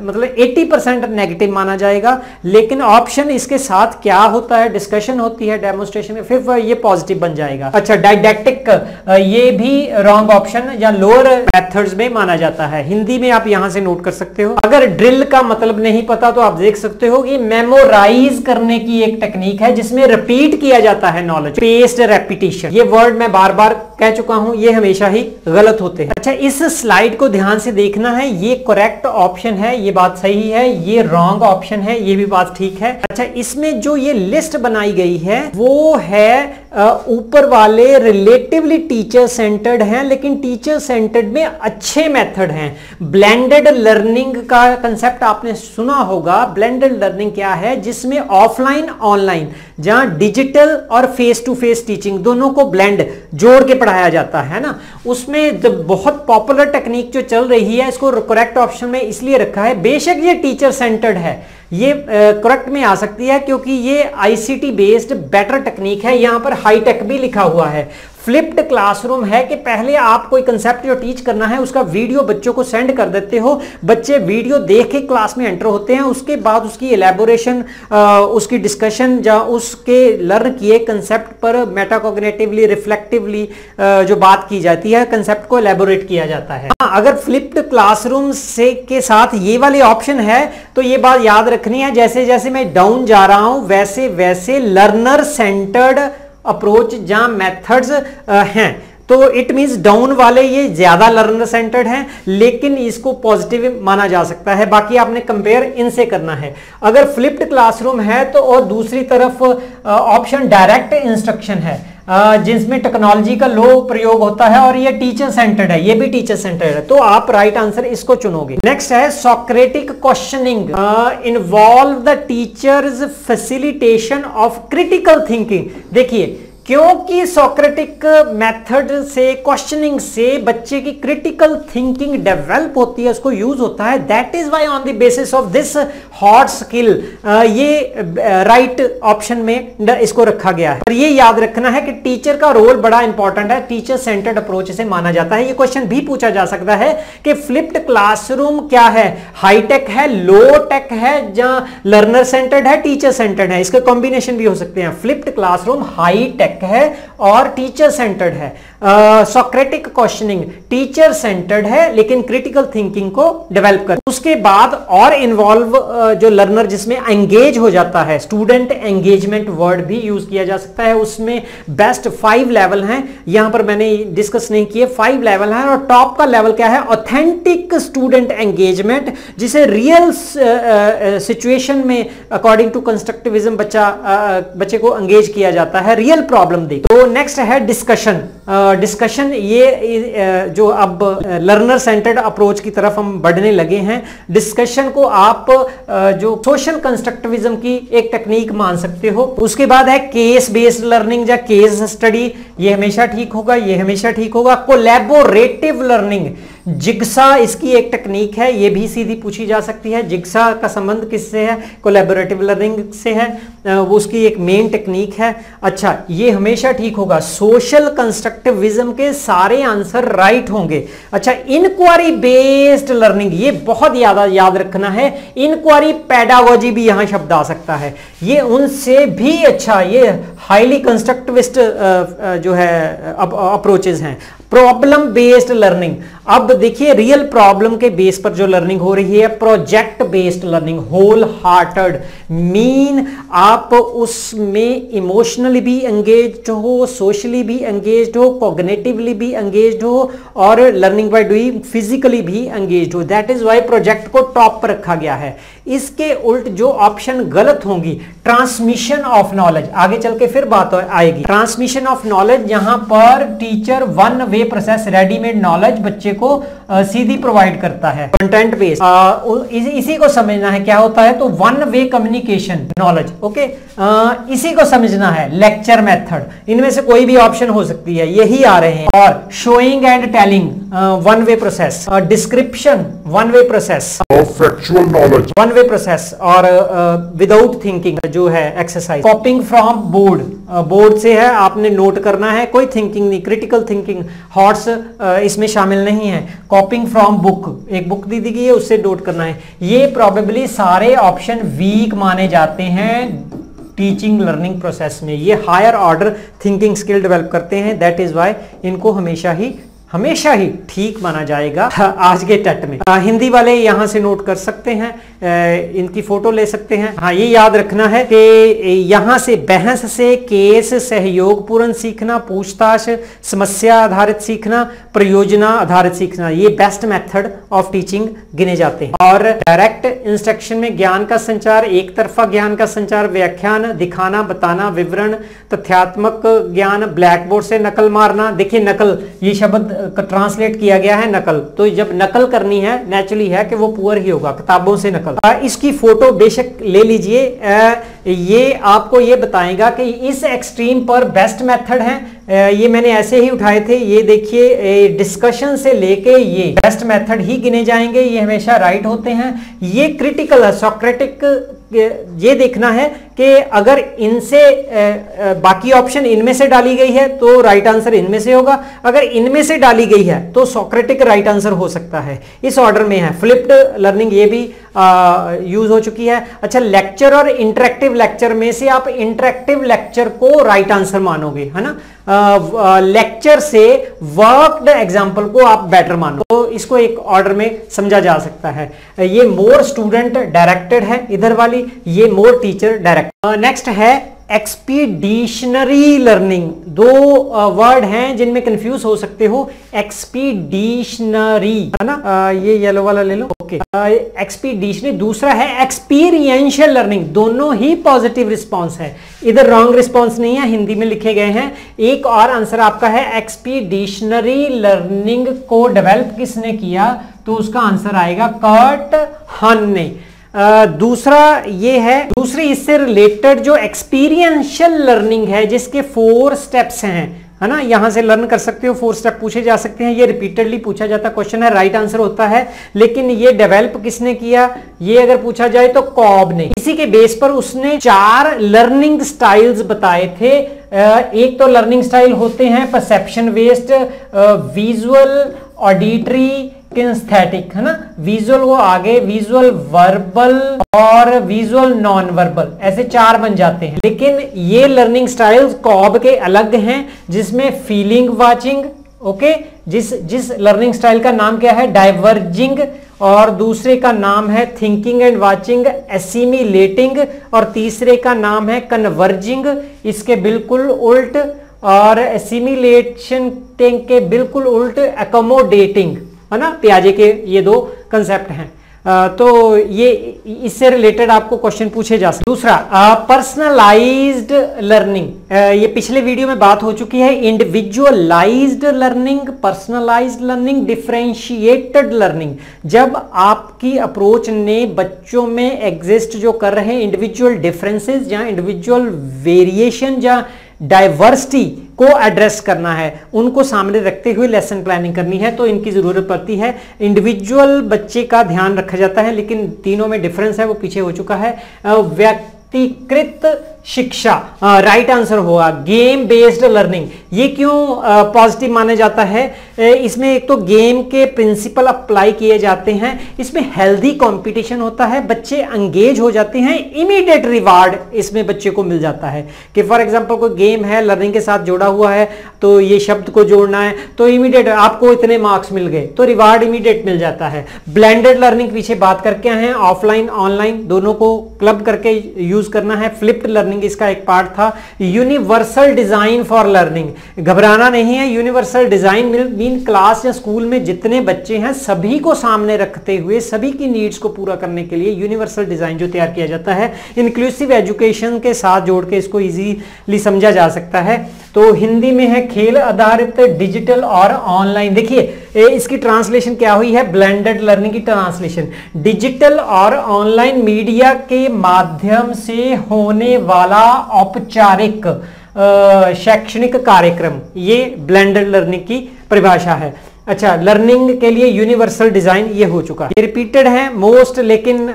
मतलब 80 परसेंट नेगेटिव माना जाएगा। लेकिन ऑप्शन इसके साथ क्या होता है? डिस्कशन होती है डेमोस्ट्रेशन में, फिर ये पॉजिटिव बन जाएगा। अच्छा डाइडेक्टिक ये भी रॉन्ग ऑप्शन या लोअर मेथड्स में माना जाता है। हिंदी में आप यहाँ से नोट कर सकते हो। अगर ड्रिल का मतलब नहीं पता तो आप देख सकते हो कि मेमोराइज करने की एक टेक्निक है, जिसमें रिपीट किया जाता है नॉलेज पेस्ट रेपिटेशन ये वर्ड मैं बार बार कह चुका हूँ, ये हमेशा ही गलत होते हैं। अच्छा इस स्लाइड को ध्यान से देखना है। ये करेक्ट ऑप्शन है, ये बात सही है, ये रॉन्ग ऑप्शन है, ये भी बात ठीक है। अच्छा इसमें जो ये लिस्ट बनाई गई है, वो है ऊपर वाले रिलेटिवली टीचर सेंटर्ड हैं, लेकिन टीचर सेंटर्ड में अच्छे मेथड हैं। ब्लेंडेड लर्निंग का कंसेप्ट आपने सुना होगा। ब्लेंडेड लर्निंग क्या है? जिसमें ऑफलाइन ऑनलाइन जहाँ डिजिटल और फेस टू फेस टीचिंग दोनों को ब्लेंड जोड़ के पढ़ाया जाता है ना? उसमें बहुत पॉपुलर टेक्निक जो चल रही है, इसको करेक्ट ऑप्शन में इसलिए रखा है, बेशक ये टीचर सेंटर्ड है। ये करेक्ट में आ सकती है क्योंकि ये आईसीटी बेस्ड बेटर टेक्निक है, यहाँ पर हाईटेक भी लिखा हुआ है। फ्लिप्ड क्लासरूम है कि पहले आप कोई कंसेप्ट जो टीच करना है उसका वीडियो बच्चों को सेंड कर देते हो। बच्चे वीडियो देख के क्लास में एंटर होते हैं उसके बाद उसकी एलेबोरेशन उसकी डिस्कशन या उसके लर्न किए कंसेप्ट पर मेटाकोग्नेटिवली रिफ्लेक्टिवली जो बात की जाती है कंसेप्ट को एलेबोरेट किया जाता है। हाँ, अगर फ्लिप्ड क्लासरूम से के साथ ये वाले ऑप्शन है तो ये बात याद रखनी है। जैसे जैसे मैं डाउन जा रहा हूँ वैसे वैसे लर्नर सेंटर्ड अप्रोच या मेथड्स हैं। तो इट मीन्स डाउन वाले ये ज़्यादा लर्नर सेंटर्ड हैं, लेकिन इसको पॉजिटिव माना जा सकता है। बाकी आपने कंपेयर इनसे करना है। अगर फ्लिप्ड क्लासरूम है तो और दूसरी तरफ़ ऑप्शन डायरेक्ट इंस्ट्रक्शन है। जिसमें टेक्नोलॉजी का लो प्रयोग होता है और ये टीचर सेंटर्ड है, ये भी टीचर सेंटर्ड है। तो आप राइट right आंसर इसको चुनोगे। नेक्स्ट है Socratic questioning involve the teacher's facilitation of critical thinking देखिए क्योंकि सोक्रेटिक मेथड से क्वेश्चनिंग से बच्चे की क्रिटिकल थिंकिंग डेवलप होती है उसको यूज़ होता है। That is why on the basis of this hot skill ये राइट uh, ऑप्शन right में इसको रखा गया है। और ये याद रखना है कि टीचर का रोल बड़ा इंपॉर्टेंट है। टीचर सेंटर्ड अप्रोच से माना जाता है। ये क्वेश्चन भी पूछा जा सकता है कि फ्लिप्ड क्लासरूम क्या है? हाईटेक है लो टेक है जहाँ लर्नर सेंटर्ड है टीचर सेंटर्ड है। इसके कॉम्बिनेशन भी हो सकते हैं। फ्लिप्ड क्लासरूम हाई टेक है और टीचर सेंटर्ड है। सोक्रेटिक क्वेश्चनिंग टीचर सेंटर्ड है लेकिन क्रिटिकल थिंकिंग को डेवलप कर उसके बाद और इन्वॉल्व uh, जो लर्नर जिसमें एंगेज हो जाता है स्टूडेंट एंगेजमेंट वर्ड भी यूज़ किया जा सकता है उसमें बेस्ट फाइव लेवल हैं। यहाँ पर मैंने डिस्कस नहीं किए फाइव लेवल हैं और टॉप का लेवल क्या है? ऑथेंटिक स्टूडेंट एंगेजमेंट जिसे रियल सिचुएशन में अकॉर्डिंग टू कंस्ट्रक्टिविज्म बच्चा uh, बच्चे को एंगेज किया जाता है रियल प्रॉब्लम देख। तो नेक्स्ट है डिस्कशन डिस्कशन ये जो अब लर्नर सेंटर्ड अप्रोच की तरफ़ हम बढ़ने लगे हैं। डिस्कशन को आप जो सोशल कंस्ट्रक्टिविज्म की एक टेक्निक मान सकते हो। उसके बाद है केस बेस्ड लर्निंग या केस स्टडी ये हमेशा ठीक होगा, ये हमेशा ठीक होगा। कोलेबोरेटिव लर्निंग जिग्सा इसकी एक टेक्निक है, ये भी सीधी पूछी जा सकती है। जिग्सा का संबंध किससे है? कोलेबोरेटिव लर्निंग से है। वो उसकी एक मेन टेक्निक है। अच्छा ये हमेशा ठीक होगा। सोशल कंस्ट्रक्टिविज्म के सारे आंसर राइट होंगे। अच्छा इंक्वायरी बेस्ड लर्निंग ये बहुत ज़्यादा याद रखना है। इंक्वायरी पैडागोजी भी यहाँ शब्द आ सकता है। ये उनसे भी अच्छा ये हाईली कंस्ट्रक्टिविस्ट जो है अप्रोचेज हैं। प्रॉब्लम बेस्ड लर्निंग अब देखिए रियल प्रॉब्लम के बेस पर जो लर्निंग हो रही है project based learning whole hearted mean आप उसमें इमोशनली भी एंगेज हो सोशली भी एंगेज हो कॉग्नेटिवली भी एंगेज हो, और लर्निंग बाय डूइंग फिजिकली भी एंगेज हो. दैट इज़ वाई प्रोजेक्ट को टॉप पर रखा गया है. इसके उल्ट जो ऑप्शन गलत होंगी ट्रांसमिशन ऑफ़ नॉलेज आगे चल के फिर बात आएगी. ट्रांसमिशन ऑफ़ नॉलेज यहाँ पर teacher one way process readymade knowledge बच्चे को सीधी प्रोवाइड करता है। कंटेंट बेस इस, इसी को समझना है क्या होता है? तो one way communication knowledge okay इसी को समझना है लेक्चर मेथड इनमें से कोई भी ऑप्शन हो सकती है यही आ रहे हैं। और showing and telling one way process description one way process factual knowledge one way process और विदाउट थिंकिंग जो है exercise copying from board board से है आपने नोट करना है कोई थिंकिंग नहीं क्रिटिकल थिंकिंग हॉट्स इसमें शामिल नहीं है। कॉपिंग फ्रॉम बुक एक बुक दी दी गई है उससे नोट करना है। ये प्रॉबेबली सारे ऑप्शन वीक माने जाते हैं टीचिंग लर्निंग प्रोसेस में। ये higher order thinking skill develop करते हैं। दैट इज़ वाई इनको हमेशा ही हमेशा ही ठीक माना जाएगा आज के टेट में। आ, हिंदी वाले यहाँ से नोट कर सकते हैं। इनकी फ़ोटो ले सकते हैं। हाँ ये याद रखना है कि यहाँ से बहस से केस सहयोग पूर्ण सीखना, पूछताछ, समस्या आधारित सीखना, प्रयोजना आधारित सीखना, ये बेस्ट मेथड ऑफ़ टीचिंग गिने जाते हैं। और डायरेक्ट इंस्ट्रक्शन में ज्ञान का संचार, एक तरफा ज्ञान का संचार, व्याख्यान, दिखाना, बताना, विवरण, तथ्यात्मक ज्ञान ब्लैक बोर्ड से नकल मारना। देखिए, नकल, ये शब्द ट्रांसलेट किया गया है नकल। तो जब नकल करनी है नेचुरली है कि वो पुअर ही होगा, किताबों से नकल। इसकी फ़ोटो बेशक ले लीजिए। ये आपको ये बताएगा कि इस एक्सट्रीम पर बेस्ट मेथड है। ये मैंने ऐसे ही उठाए थे। ये देखिए डिस्कशन से लेके ये बेस्ट मेथड ही गिने जाएँगे। ये हमेशा राइट होते हैं। ये क्रिटिकल है सोक्रेटिक ये देखना है कि अगर इनसे बाकी ऑप्शन इनमें से डाली गई है तो राइट आंसर इनमें से होगा। अगर इनमें से डाली गई है तो सोक्रेटिक राइट आंसर हो सकता है। इस ऑर्डर में है। फ्लिप्ड लर्निंग ये भी यूज़ हो चुकी है। अच्छा लेक्चर और इंटरेक्टिव लेक्चर में से आप इंटरेक्टिव लेक्चर को राइट आंसर मानोगे, है ना? लेक्चर से वर्कड एग्ज़ाम्पल को आप बेटर मानो। तो इसको एक ऑर्डर में समझा जा सकता है। ये मोर स्टूडेंट डायरेक्टेड है, इधर वाली, ये मोर टीचर डायरेक्ट नेक्स्ट है एक्सपीडिशनरी लर्निंग दो वर्ड हैं जिनमें कंफ्यूज हो सकते हो। एक्सपीडिशनरी है ना? आ, ये येलो वाला ले लो। ओके एक्सपीडिशनरी दूसरा है एक्सपीरियंशियल लर्निंग दोनों ही पॉजिटिव रिस्पॉन्स है। इधर रॉन्ग रिस्पॉन्स नहीं है हिंदी में लिखे गए हैं। एक और आंसर आपका है एक्सपीडिशनरी लर्निंग को डेवलप किसने किया? तो उसका आंसर आएगा कर्ट हन ने दूसरा ये है, दूसरी इससे रिलेटेड जो एक्सपीरियंशियल लर्निंग है, जिसके फोर स्टेप्स हैं, है ना? यहाँ से लर्न कर सकते हो फोर स्टेप पूछे जा सकते हैं। ये रिपीटेडली पूछा जाता क्वेश्चन है राइट आंसर होता है, लेकिन ये डेवलप किसने किया? ये अगर पूछा जाए तो कॉब ने। इसी के बेस पर उसने चार लर्निंग स्टाइल्स बताए थे। एक तो लर्निंग स्टाइल होते हैं perception based visual auditory kinaesthetic है ना? विजुअल वो आगे विजुअल वर्बल और विजुअल नॉन वर्बल ऐसे चार बन जाते हैं। लेकिन ये लर्निंग स्टाइल्स कॉब के अलग हैं, जिसमें फीलिंग वाचिंग ओके जिस जिस लर्निंग स्टाइल का नाम क्या है? डाइवर्जिंग और दूसरे का नाम है थिंकिंग एंड वाचिंग एसिमिलेटिंग और तीसरे का नाम है कन्वर्जिंग इसके बिल्कुल उल्ट, और एसिमिलेशन के बिल्कुल उल्ट एकोमोडेटिंग है ना? प्याजे के ये दो कंसेप्ट हैं। तो ये इससे रिलेटेड आपको क्वेश्चन पूछे जा सकते दूसरा पर्सनलाइज्ड लर्निंग ये पिछले वीडियो में बात हो चुकी है। Individualised learning personalised learning differentiated learning जब आपकी अप्रोच ने बच्चों में एग्जिस्ट जो कर रहे हैं इंडिविजुअल डिफरेंसेस या इंडिविजुअल वेरिएशन या डाइवर्सिटी को एड्रेस करना है। उनको सामने रखते हुए लेसन प्लानिंग करनी है तो इनकी ज़रूरत पड़ती है। इंडिविजुअल बच्चे का ध्यान रखा जाता है, लेकिन तीनों में डिफरेंस है, वो पीछे हो चुका है। व्यक्तिकृत शिक्षा राइट आंसर होगा। गेम बेस्ड लर्निंग ये क्यों पॉजिटिव माना जाता है? इसमें एक तो गेम के प्रिंसिपल अप्लाई किए जाते हैं। इसमें हेल्दी कंपटीशन होता है। बच्चे एंगेज हो जाते हैं। इमीडिएट रिवार्ड इसमें बच्चे को मिल जाता है। कि फॉर एग्जांपल कोई गेम है लर्निंग के साथ जोड़ा हुआ है तो ये शब्द को जोड़ना है तो इमीडिएट आपको इतने मार्क्स मिल गए तो रिवार्ड इमीडिएट मिल जाता है। ब्लेंडेड लर्निंग पीछे बात करके आए हैं। ऑफलाइन ऑनलाइन दोनों को क्लब करके यूज़ करना है। फ्लिप्ड लर्निंग इसका एक पार्ट था। यूनिवर्सल डिज़ाइन फॉर लर्निंग घबराना नहीं है यूनिवर्सल डिज़ाइन मीन क्लास या स्कूल में जितने बच्चे हैं, सभी को सामने रखते हुए, सभी की नीड्स को पूरा करने के लिए यूनिवर्सल डिज़ाइन जो तैयार किया जाता है इंक्लूसिव एजुकेशन के साथ जोड़ के इसको ईजीली समझा जा सकता है। तो हिंदी में है खेल आधारित डिजिटल और ऑनलाइन। देखिए इसकी ट्रांसलेशन क्या हुई है? ब्लेंडेड लर्निंग की ट्रांसलेशन डिजिटल और ऑनलाइन मीडिया के माध्यम से होने वाला औपचारिक शैक्षणिक कार्यक्रम ये ब्लेंडेड लर्निंग की परिभाषा है। अच्छा लर्निंग के लिए यूनिवर्सल डिज़ाइन ये हो चुका है। ये रिपीटेड है मोस्ट लेकिन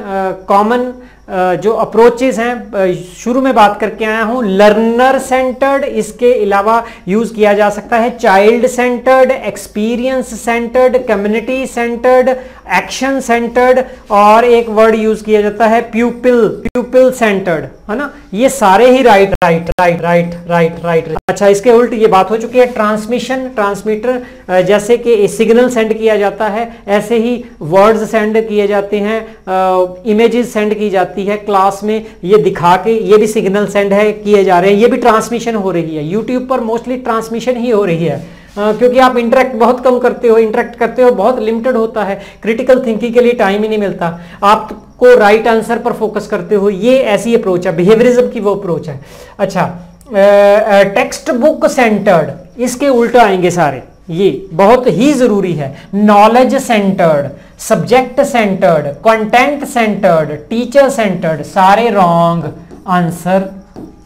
कॉमन uh, जो अप्रोचेज हैं शुरू में बात करके आया हूँ लर्नर सेंटर्ड इसके अलावा यूज़ किया जा सकता है child centred experience centred community centred action centred और एक वर्ड यूज़ किया जाता है प्यूपिल प्यूपिल सेंटर्ड है ना? ये सारे ही right right right right right right अच्छा इसके उल्ट ये बात हो चुकी है ट्रांसमिशन ट्रांसमीटर जैसे कि सिग्नल सेंड किया जाता है, ऐसे ही वर्ड्स सेंड किए जाते हैं इमेजेस सेंड की जाती है क्लास में ये दिखा के ये भी सिग्नल सेंड है, किए जा रहे हैं, ये भी ट्रांसमिशन हो रही है। यूट्यूब पर मोस्टली ट्रांसमिशन ही हो रही है। क्योंकि आप इंटरेक्ट बहुत कम करते हो इंटरेक्ट करते हो, बहुत लिमिटेड होता है। क्रिटिकल थिंकिंग के लिए टाइम ही नहीं मिलता। आपको राइट आंसर पर फोकस करते हो, ये ऐसी अप्रोच है बिहेवियरिज्म की वो अप्रोच है। अच्छा टेक्स्ट बुक सेंटर्ड इसके उल्टा आएँगे सारे। ये बहुत ही ज़रूरी है। Knowledge centred subject centred content centred teacher centred सारे रॉन्ग आंसर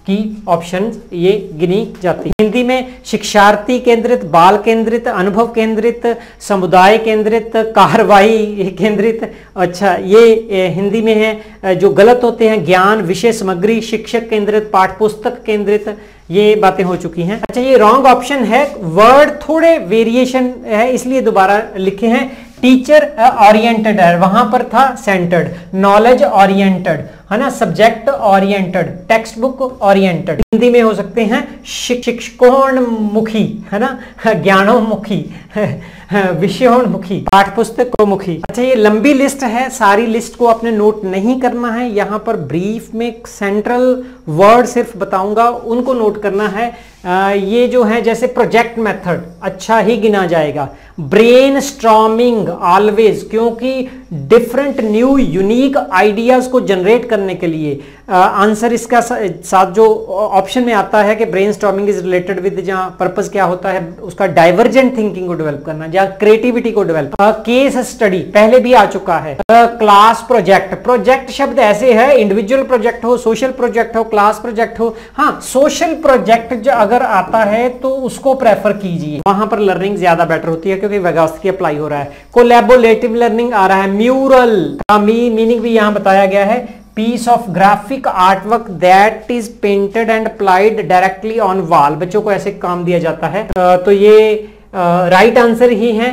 की ऑप्शन ये गिनी जाती है। हिंदी में शिक्षार्थी केंद्रित, बाल केंद्रित, अनुभव केंद्रित, समुदाय केंद्रित, कार्रवाई केंद्रित। अच्छा ये हिंदी में है, जो गलत होते हैं, ज्ञान, विषय सामग्री, शिक्षक केंद्रित पाठ पुस्तक केंद्रित, ये बातें हो चुकी हैं। अच्छा ये रॉन्ग ऑप्शन है वर्ड थोड़े वेरिएशन है, इसलिए दोबारा लिखे हैं। टीचर ओरिएंटेड है, वहाँ पर था सेंटर्ड नॉलेज ओरिएंटेड है ना? Subject oriented text book oriented Hindi में हो सकते हैं शिक्षकोण मुखी है ना? ज्ञानोन्मुखी, विषयोन्मुखी पाठ पुस्तक मुखी अच्छा ये लंबी लिस्ट है, सारी लिस्ट को आपने नोट नहीं करना है। यहाँ पर ब्रीफ में सेंट्रल वर्ड सिर्फ़ बताऊँगा, उनको नोट करना है। ये जो है जैसे प्रोजेक्ट मेथड अच्छा ही गिना जाएगा। ब्रेन स्ट्रॉमिंग ऑलवेज क्योंकि डिफरेंट न्यू यूनिक आइडियाज़ को जनरेट करने के लिए आंसर इसका साथ जो ऑप्शन में आता है कि brain storming is related with जहाँ पर्पज क्या होता है, उसका डाइवर्जेंट थिंकिंग को डेवलप करना, जहाँ क्रिएटिविटी को डेवलप केस स्टडी पहले भी आ चुका है। क्लास प्रोजेक्ट प्रोजेक्ट शब्द ऐसे है इंडिविजुअल प्रोजेक्ट हो सोशल प्रोजेक्ट हो क्लास प्रोजेक्ट हो। हाँ सोशल प्रोजेक्ट जो, अगर आता है तो उसको प्रेफर कीजिए। वहाँ पर लर्निंग ज़्यादा बेटर होती है, क्योंकि व्यवस्था अप्लाई हो रहा है। कोलेबोलेटिव लर्निंग आ रहा है म्यूरल का मीनिंग भी यहाँ बताया गया है। Piece of graphic artwork that is painted and applied directly on wall बच्चों को ऐसे काम दिया जाता है। तो ये राइट आंसर ही है।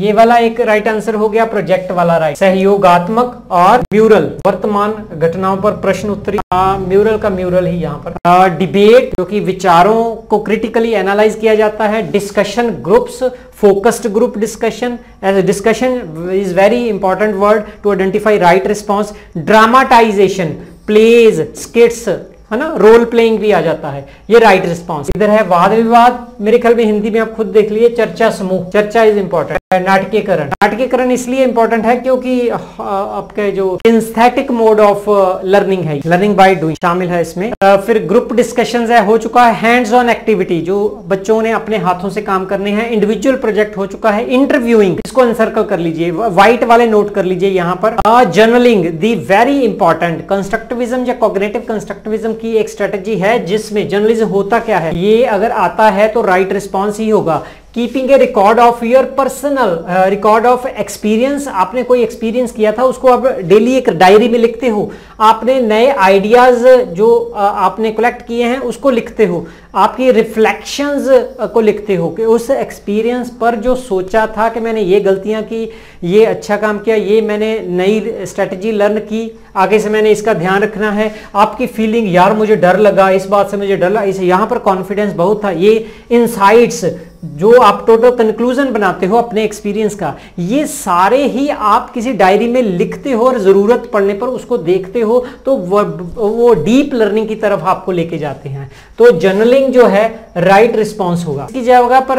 ये वाला एक राइट आंसर हो गया प्रोजेक्ट वाला राइट सहयोगात्मक और म्यूरल वर्तमान घटनाओं पर प्रश्न उत्तरी। म्यूरल का म्यूरल ही यहाँ पर। डिबेट जो कि विचारों को क्रिटिकली एनालाइज किया जाता है। Discussion groups focused group discussion discussion is very important word to identify right response dramatisation plays skits है ना? रोल प्लेइंग भी आ जाता है। ये राइट रिस्पॉन्स इधर है, वाद विवाद। मेरे ख्याल में हिंदी में आप खुद देख लिए चर्चा समूह। चर्चा इज़ इंपॉर्टेंट नाटकीकरण। नाटकीकरण इसलिए इंपॉर्टेंट है क्योंकि आपके जो सिंथेटिक मोड ऑफ़ लर्निंग है लर्निंग बाय डूइंग शामिल है इसमें। फिर ग्रुप डिस्कशन है, हो चुका है हैंड्स ऑन एक्टिविटी जो बच्चों ने अपने हाथों से काम करने हैं। इंडिविजुअल प्रोजेक्ट हो चुका है इंटरव्यूइंग इसको अनसर्कल कर लीजिए व्हाइट वाले नोट कर लीजिए यहाँ पर। Journaling the very important constructivism या कॉग्नेटिव कंस्ट्रक्टिविज्म की एक स्ट्रेटेजी है जिसमें जर्नलिज्म होता क्या है? ये अगर आता है तो राइट रिस्पॉन्स ही होगा। Keeping a record of your personal record of experience आपने कोई एक्सपीरियंस किया था उसको आप डेली एक डायरी में लिखते हो। आपने नए आइडियाज़ जो uh, आपने कलेक्ट किए हैं उसको लिखते हो। आपकी रिफ्लेक्शंस uh, को लिखते हो कि उस एक्सपीरियंस पर जो सोचा था कि मैंने ये गलतियाँ की ये अच्छा काम किया ये मैंने नई स्ट्रेटजी लर्न की आगे से मैंने इसका ध्यान रखना है। आपकी फीलिंग यार मुझे डर लगा इस बात से मुझे डर लगा। इसे यहाँ पर कॉन्फिडेंस बहुत था। ये इनसाइट्स जो आप टोटल कंक्लूजन बनाते हो अपने एक्सपीरियंस का ये सारे ही आप किसी डायरी में लिखते हो और ज़रूरत पड़ने पर उसको देखते हो तो वो, डीप लर्निंग की तरफ़ आपको लेके जाते हैं। तो जर्नलिंग जो है राइट right रिस्पॉन्स होगा। इसकी जगह पर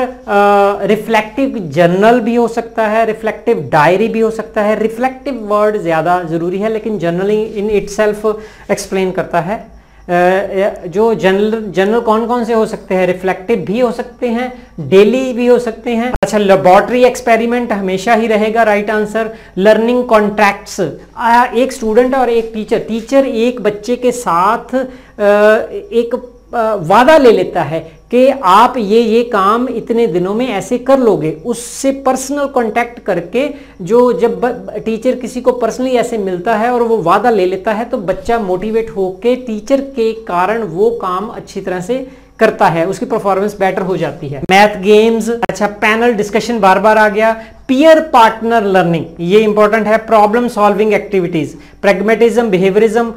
रिफ्लेक्टिव जर्नल भी हो सकता है रिफ्लेक्टिव डायरी भी हो सकता है। रिफ्लेक्टिव वर्ड ज़्यादा ज़रूरी है लेकिन जर्नलिंग इन इट एक्सप्लेन करता है। जो जनरल जनरल कौन कौन से हो सकते हैं? रिफ्लेक्टिव भी हो सकते हैं डेली भी हो सकते हैं। अच्छा लेबोरेटरी एक्सपेरिमेंट हमेशा ही रहेगा राइट आंसर लर्निंग कॉन्ट्रैक्ट्स एक स्टूडेंट और एक टीचर टीचर एक बच्चे के साथ एक वादा ले लेता है कि आप ये ये काम इतने दिनों में ऐसे कर लोगे। उससे पर्सनल कांटेक्ट करके जो जब टीचर किसी को पर्सनली ऐसे मिलता है और वो वादा ले लेता है तो बच्चा मोटिवेट होके टीचर के कारण वो काम अच्छी तरह से करता है। उसकी परफॉर्मेंस बेटर हो जाती है। मैथ गेम्स अच्छा पैनल डिस्कशन बार बार आ गया। पीयर पार्टनर लर्निंग ये इंपॉर्टेंट है problem solving activities pragmatism behaviourism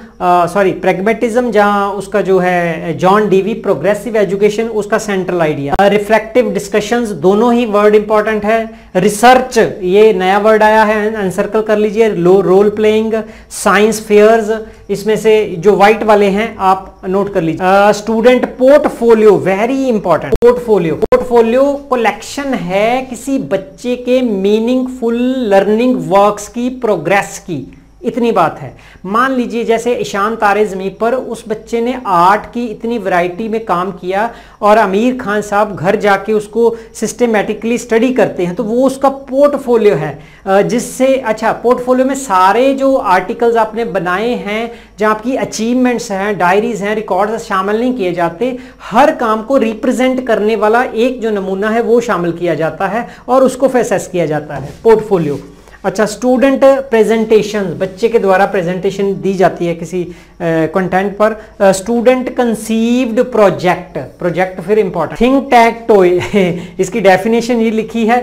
sorry pragmatism जहाँ उसका जो है जॉन डीवी प्रोग्रेसिव एजुकेशन उसका सेंट्रल आइडिया रिफ्लेक्टिव डिस्कशंस दोनों ही वर्ड इंपॉर्टेंट है. रिसर्च ये नया वर्ड आया है अनसर्कल कर लीजिए, लो रोल प्लेइंग साइंस फेयर्स इसमें से जो व्हाइट वाले हैं, आप नोट कर लीजिए। Student portfolio very important portfolio portfolio collection है किसी बच्चे के मीनिंगफुल लर्निंग वर्क्स की प्रोग्रेस की। इतनी बात है। मान लीजिए, जैसे ईशान तारे जमी पर उस बच्चे ने आर्ट की इतनी वैरायटी में काम किया और अमीर खान साहब घर जाके उसको सिस्टमेटिकली स्टडी करते हैं तो वो उसका पोर्टफोलियो है। जिससे अच्छा पोर्टफोलियो में सारे जो आर्टिकल्स आपने बनाए हैं, जहाँ आपकी अचीवमेंट्स हैं डायरीज हैं रिकॉर्ड्स शामिल नहीं किए जाते, हर काम को रिप्रेजेंट करने वाला एक जो नमूना है, वो शामिल किया जाता है और उसको फेसेस किया जाता है पोर्टफोलियो अच्छा स्टूडेंट प्रेजेंटेशन बच्चे के द्वारा प्रेजेंटेशन दी जाती है किसी कंटेंट पर। स्टूडेंट कंसीव्ड प्रोजेक्ट प्रोजेक्ट फिर इंपॉर्टेंट थिंक टैग टॉय इसकी डेफिनेशन ये लिखी है।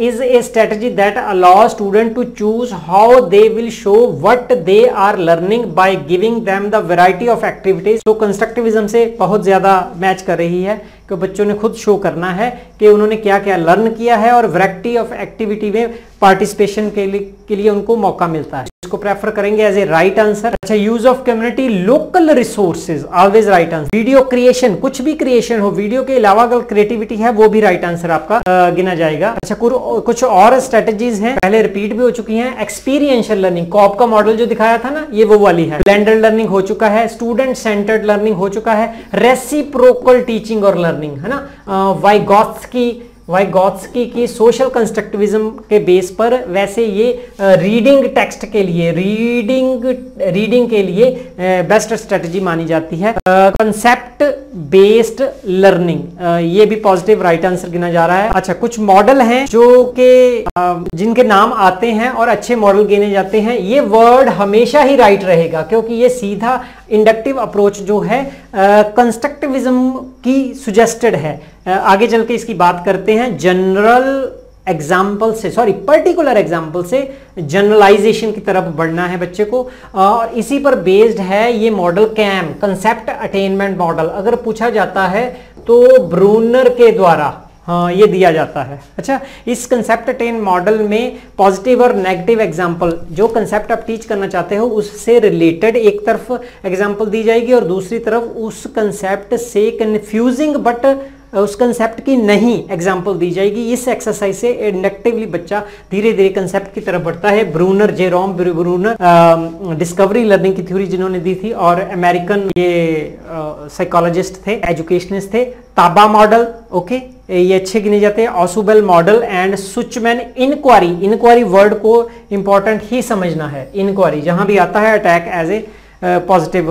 Is a strategy that allow student to choose how they will show what they are learning by giving them the variety of activities तो constructivism से बहुत ज़्यादा match कर रही है कि बच्चों ने खुद शो करना है कि उन्होंने क्या क्या लर्न किया है और वैरायटी ऑफ़ एक्टिविटी में पार्टिसिपेशन के लिए के लिए उनको मौका मिलता है। इसको प्रेफर करेंगे एज ए राइट आंसर अच्छा use of community local resources always right answer video creation कुछ भी क्रिएशन हो वीडियो के अलावा अगर क्रिएटिविटी है, वो भी राइट आंसर आपका गिना जाएगा। अच्छा कुछ और स्ट्रेटेजीज हैं, पहले रिपीट भी हो चुकी हैं। एक्सपीरियंशियल लर्निंग कॉप का मॉडल जो दिखाया था ना, ये वो वाली है। ब्लेंडर लर्निंग हो चुका है स्टूडेंट सेंटर्ड लर्निंग हो चुका है। रेसिप्रोकल टीचिंग और लर्निंग है ना? वाई वाइगॉथ्स की वाइगॉत्सकी की सोशल कंस्ट्रक्टिविज्म के बेस पर वैसे ये रीडिंग टेक्स्ट के लिए रीडिंग रीडिंग के लिए बेस्ट स्ट्रेटजी मानी जाती है। कंसेप्ट बेस्ड लर्निंग ये भी पॉजिटिव राइट आंसर गिना जा रहा है। अच्छा कुछ मॉडल हैं जो के जिनके नाम आते हैं और अच्छे मॉडल गिने जाते हैं। ये वर्ड हमेशा ही राइट रहेगा, क्योंकि ये सीधा इंडक्टिव अप्रोच जो है कंस्ट्रक्टिविज्म की सुजेस्टेड है। आगे चल के इसकी बात करते हैं। जनरल एग्ज़ाम्पल से सॉरी पर्टिकुलर एग्ज़ाम्पल से जनरलाइजेशन की तरफ़ बढ़ना है बच्चे को। और इसी पर बेस्ड है ये model CAM concept attainment model अगर पूछा जाता है तो ब्रूनर के द्वारा ये दिया जाता है। अच्छा इस कंसेप्ट टेन मॉडल में पॉजिटिव और नेगेटिव एग्ज़ाम्पल जो कंसेप्ट आप टीच करना चाहते हो, उससे रिलेटेड एक तरफ़ एग्ज़ाम्पल दी जाएगी और दूसरी तरफ़ उस कंसेप्ट से कन्फ्यूजिंग बट उस कंसेप्ट की नहीं एग्ज़ाम्पल दी जाएगी। इस एक्सरसाइज से इंडक्टिवली बच्चा धीरे धीरे कंसेप्ट की तरफ़ बढ़ता है। Bruner Jerome Bruner discovery learning की थ्योरी जिन्होंने दी थी और अमेरिकन ये साइकोलॉजिस्ट थे एजुकेशनिस्ट थे। ताबा मॉडल ओके ये अच्छे गिने जाते हैं। Ausubel model and Suchman inquiry inquiry word को इंपॉर्टेंट ही समझना है। इंक्वायरी जहाँ भी आता है अटैक एज ए पॉजिटिव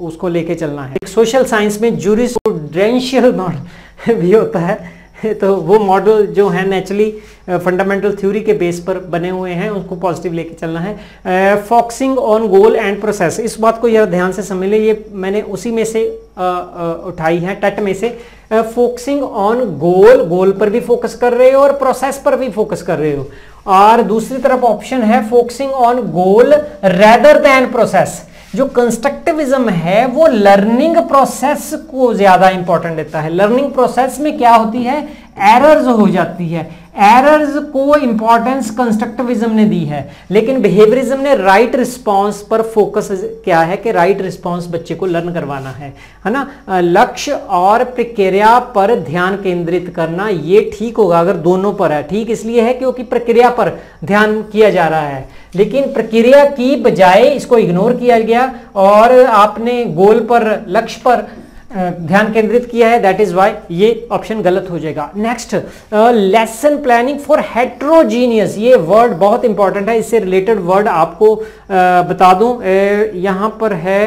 उसको लेके चलना है। एक सोशल साइंस में जूरिस्प्रूडेंशियल मॉडल भी होता है। तो वो मॉडल जो है नेचुरली फंडामेंटल थ्योरी के बेस पर बने हुए हैं उनको पॉजिटिव लेके चलना है। Focusing on goal and process इस बात को यार ध्यान से समझ लें ये मैंने उसी में से आ, आ, उठाई है टट में से। फोकसिंग ऑन गोल गोल पर भी फोकस कर रहे हो और प्रोसेस पर भी फोकस कर रहे हो। और दूसरी तरफ़ ऑप्शन है focusing on goal rather than process जो कंस्ट्रक्टिविज्म है, वो लर्निंग प्रोसेस को ज़्यादा इंपॉर्टेंट देता है। लर्निंग प्रोसेस में क्या होती है? एरर्स हो जाती है। एरर्स को इंपॉर्टेंस कंस्ट्रक्टिविज्म ने दी है। लेकिन बिहेवियरिज्म ने राइट right रिस्पांस पर फोकस क्या है कि राइट right रिस्पांस बच्चे को लर्न करवाना है। है ना? लक्ष्य और प्रक्रिया पर ध्यान केंद्रित करना, ये ठीक होगा अगर दोनों पर है। ठीक इसलिए है क्योंकि प्रक्रिया पर ध्यान किया जा रहा है। लेकिन प्रक्रिया की बजाय इसको इग्नोर किया गया और आपने गोल पर लक्ष्य पर ध्यान केंद्रित किया है दैट इज़ वाई ये ऑप्शन गलत हो जाएगा। Next lesson planning for heterogeneous ये वर्ड बहुत इंपॉर्टेंट है इससे रिलेटेड वर्ड आपको uh, बता दूँ uh, यहाँ पर है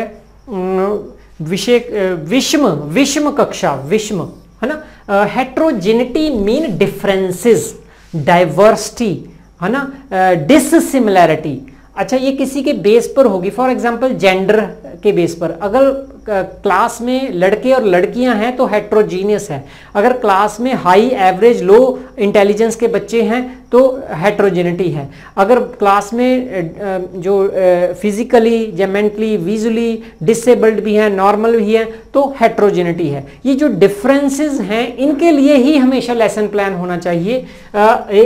विषय विषम विषम कक्षा विषम है ना? हेट्रोजिनिटी मीन डिफरेंसेस डाइवर्सिटी है ना? डिसिमिलैरिटी uh, अच्छा ये किसी के बेस पर होगी. फॉर एग्ज़ाम्पल जेंडर के बेस पर. अगर क्लास में लड़के और लड़कियाँ हैं तो हेट्रोजीनियस है। अगर क्लास में हाई एवरेज लो इंटेलिजेंस के बच्चे हैं तो हेट्रोजेनिटी है। अगर क्लास में जो फिजिकली या मेंटली विजुअली डिसेबल्ड भी हैं नॉर्मल भी हैं तो हेट्रोजेनिटी है। ये जो डिफरेंसेस हैं, इनके लिए ही हमेशा लेसन प्लान होना चाहिए।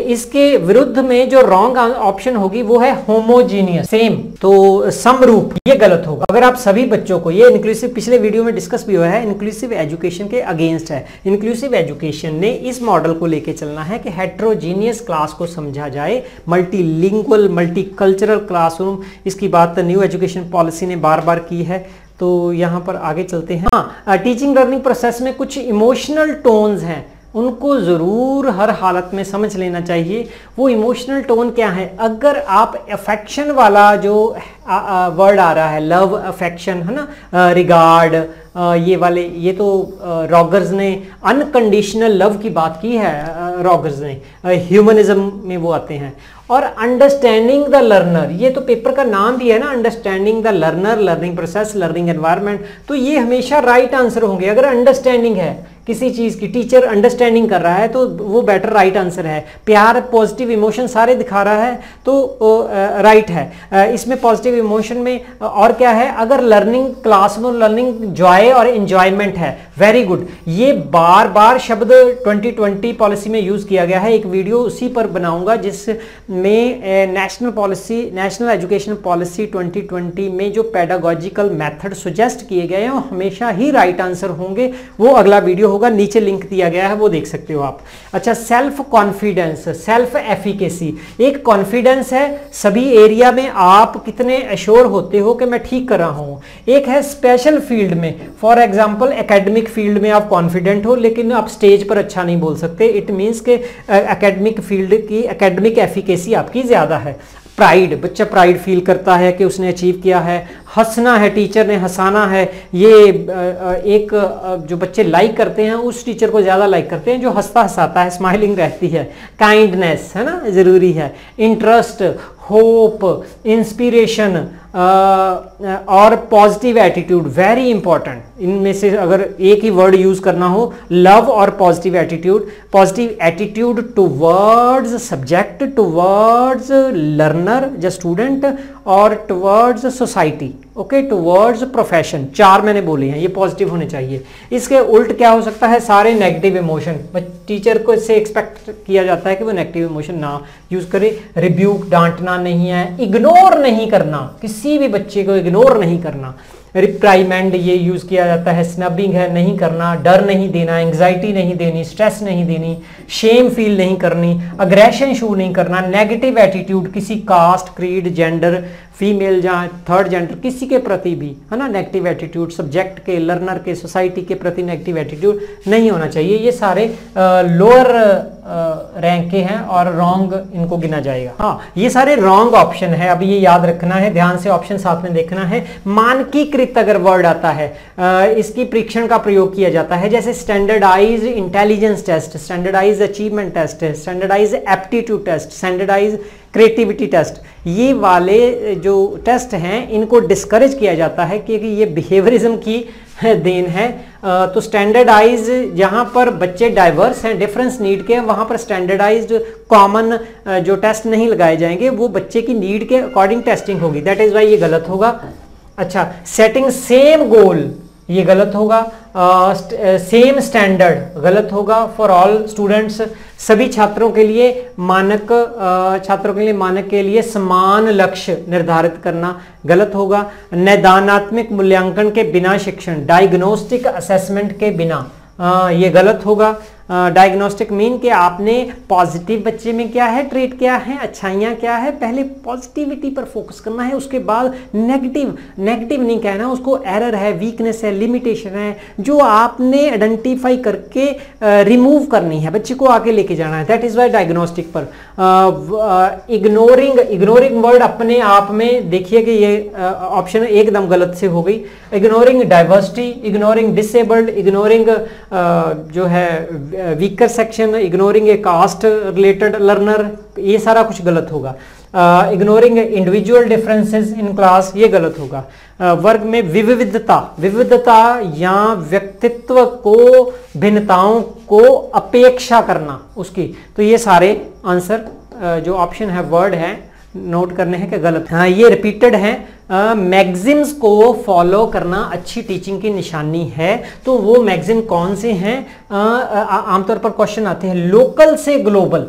इसके विरुद्ध में जो रॉन्ग ऑप्शन होगी, वो है होमोजीनियस सेम तो समरूप, ये गलत होगा। अगर आप सभी बच्चों को, ये इंक्लूसिव पिछले वीडियो में डिस्कस भी हुआ है इंक्लूसिव एजुकेशन के अगेंस्ट है। इंक्लूसिव एजुकेशन ने इस मॉडल को लेके चलना है कि हेट्रोजीनियस क्लास को समझा जाए मल्टीलिंगुअल मल्टीकल्चरल क्लासरूम इसकी बात न्यू एजुकेशन पॉलिसी ने बार बार की है। तो यहाँ पर आगे चलते हैं। हाँ टीचिंग लर्निंग प्रोसेस में कुछ इमोशनल टोन्स हैं। उनको ज़रूर हर हालत में समझ लेना चाहिए। वो इमोशनल टोन क्या है? अगर आप अफेक्शन वाला जो वर्ड आ रहा है लव अफेक्शन है ना? रिगार्ड ये वाले, ये तो रॉगर्स ने अनकंडीशनल लव की बात की है रॉगर्स ने। ह्यूमनिज्म में वो आते हैं। और अंडरस्टैंडिंग द लर्नर ये तो पेपर का नाम भी है ना understanding the learner learning process learning environment तो ये हमेशा राइट right आंसर होंगे। अगर अंडरस्टैंडिंग है किसी चीज़ की टीचर अंडरस्टैंडिंग कर रहा है तो वो बेटर राइट आंसर है। प्यार पॉजिटिव इमोशन सारे दिखा रहा है तो राइट uh, right है। इसमें पॉजिटिव इमोशन में और क्या है? अगर लर्निंग क्लास में लर्निंग जॉय और इंजॉयमेंट है वेरी गुड ये बार बार शब्द 2020 पॉलिसी में यूज़ किया गया है। एक वीडियो उसी पर बनाऊँगा जिसमें national policy national education policy 2020 में जो पेडागोजिकल मेथड सुजेस्ट किए गए हैं, वो हमेशा ही राइट आंसर होंगे। वो अगला वीडियो होगा, नीचे लिंक दिया गया है, वो देख सकते हो आप। अच्छा सेल्फ कॉन्फिडेंस सेल्फ एफिकेसी एक कॉन्फिडेंस है, सभी एरिया में आप कितने अश्योर होते हो कि मैं ठीक कर रहा हूँ। एक है स्पेशल फ़ील्ड में। फॉर एग्ज़ाम्पल एकेडमिक फ़ील्ड में आप कॉन्फिडेंट हो, लेकिन आप स्टेज पर अच्छा नहीं बोल सकते। इट मीन्स के एकेडमिक फ़ील्ड की एकेडमिक एफिकेसी आपकी ज़्यादा है। प्राइड बच्चा प्राइड फील करता है कि उसने अचीव किया है। हंसना है टीचर ने हंसाना है। ये एक जो बच्चे लाइक करते हैं, उस टीचर को ज़्यादा लाइक करते हैं, जो हंसता हंसाता है स्माइलिंग रहती है। काइंडनेस है ना? ज़रूरी है। इंटरेस्ट होप इंस्पिरेशन और पॉजिटिव एटीट्यूड वेरी इंपॉर्टेंट इनमें से अगर एक ही वर्ड यूज़ करना हो लव और positive attitude positive attitude towards subject towards learner या स्टूडेंट और towards society okay towards profession चार मैंने बोले हैं, ये पॉजिटिव होने चाहिए। इसके उल्ट क्या हो सकता है? सारे नेगेटिव इमोशन टीचर को इससे एक्सपेक्ट किया जाता है कि वो नेगेटिव इमोशन ना यूज़ करे। रिब्यूक डांटना नहीं है। इग्नोर नहीं करना। किसी भी बच्चे को इग्नोर नहीं करना। रिप्राइमेंड ये यूज़ किया जाता है। स्नबिंग है, नहीं करना। डर नहीं देना। एंग्जाइटी नहीं देनी। स्ट्रेस नहीं देनी। शेम फील नहीं करनी। अग्रेशन शो नहीं करना। नेगेटिव एटीट्यूड किसी कास्ट क्रीड जेंडर फीमेल जहाँ थर्ड जेंडर किसी के प्रति भी है ना नेगेटिव एटीट्यूड सब्जेक्ट के लर्नर के सोसाइटी के प्रति नेगेटिव एटीट्यूड नहीं होना चाहिए। ये सारे लोअर रैंक के हैं और रॉन्ग इनको गिना जाएगा। हाँ ये सारे रॉन्ग ऑप्शन है। अभी ये याद रखना है ध्यान से ऑप्शन साथ में देखना है। मानकीकृत अगर वर्ड आता है आ, इसकी परीक्षण का प्रयोग किया जाता है। जैसे standardise intelligence test standardise achievement test standardise aptitude test standardise creativity test. ये वाले जो टेस्ट हैं, इनको डिस्करेज किया जाता है क्योंकि ये बिहेवियरिज्म की देन है। तो स्टैंडर्डाइज जहाँ पर बच्चे डाइवर्स हैं डिफरेंस नीड के हैं, वहाँ पर स्टैंडर्डाइज्ड कॉमन जो टेस्ट नहीं लगाए जाएँगे, वो बच्चे की नीड के अकॉर्डिंग टेस्टिंग होगी। दैट इज़ वाई ये गलत होगा। अच्छा सेटिंग सेम गोल ये गलत होगा। सेम uh, स्टैंडर्ड uh, गलत होगा फॉर ऑल स्टूडेंट्स सभी छात्रों के लिए मानक uh, छात्रों के लिए मानक के लिए समान लक्ष्य निर्धारित करना गलत होगा। नैदानात्मक मूल्यांकन के बिना शिक्षण डायग्नोस्टिक असेसमेंट के बिना ये गलत होगा। डायग्नोस्टिक मीन कि आपने पॉजिटिव बच्चे में क्या है, ट्रेट क्या है, अच्छाइयाँ क्या है, पहले पॉजिटिविटी पर फोकस करना है, उसके बाद नेगेटिव नेगेटिव नहीं कहना, उसको एरर है, वीकनेस है, लिमिटेशन है, जो आपने आइडेंटिफाई करके रिमूव करनी है, बच्चे को आगे लेके जाना है दैट इज़ वाई डायग्नोस्टिक पर। इग्नोरिंग इग्नोरिंग वर्ड अपने आप में, देखिए कि ये ऑप्शन एकदम गलत से हो गई। Ignoring diversity ignoring disabled ignoring जो है weaker section ignoring a caste related learner ये सारा कुछ गलत होगा। Ignoring individual differences in class ये गलत होगा। uh, वर्ग में विविधता विविधता या व्यक्तित्व को भिन्नताओं को अपेक्षा करना उसकी। तो ये सारे आंसर जो ऑप्शन है वर्ड है नोट करने हैं कि गलत हाँ। ये रिपीटेड है। मैगजिम्स को फॉलो करना अच्छी टीचिंग की निशानी है। तो वो मैगजिम कौन से हैं? आमतौर पर क्वेश्चन आते हैं लोकल से ग्लोबल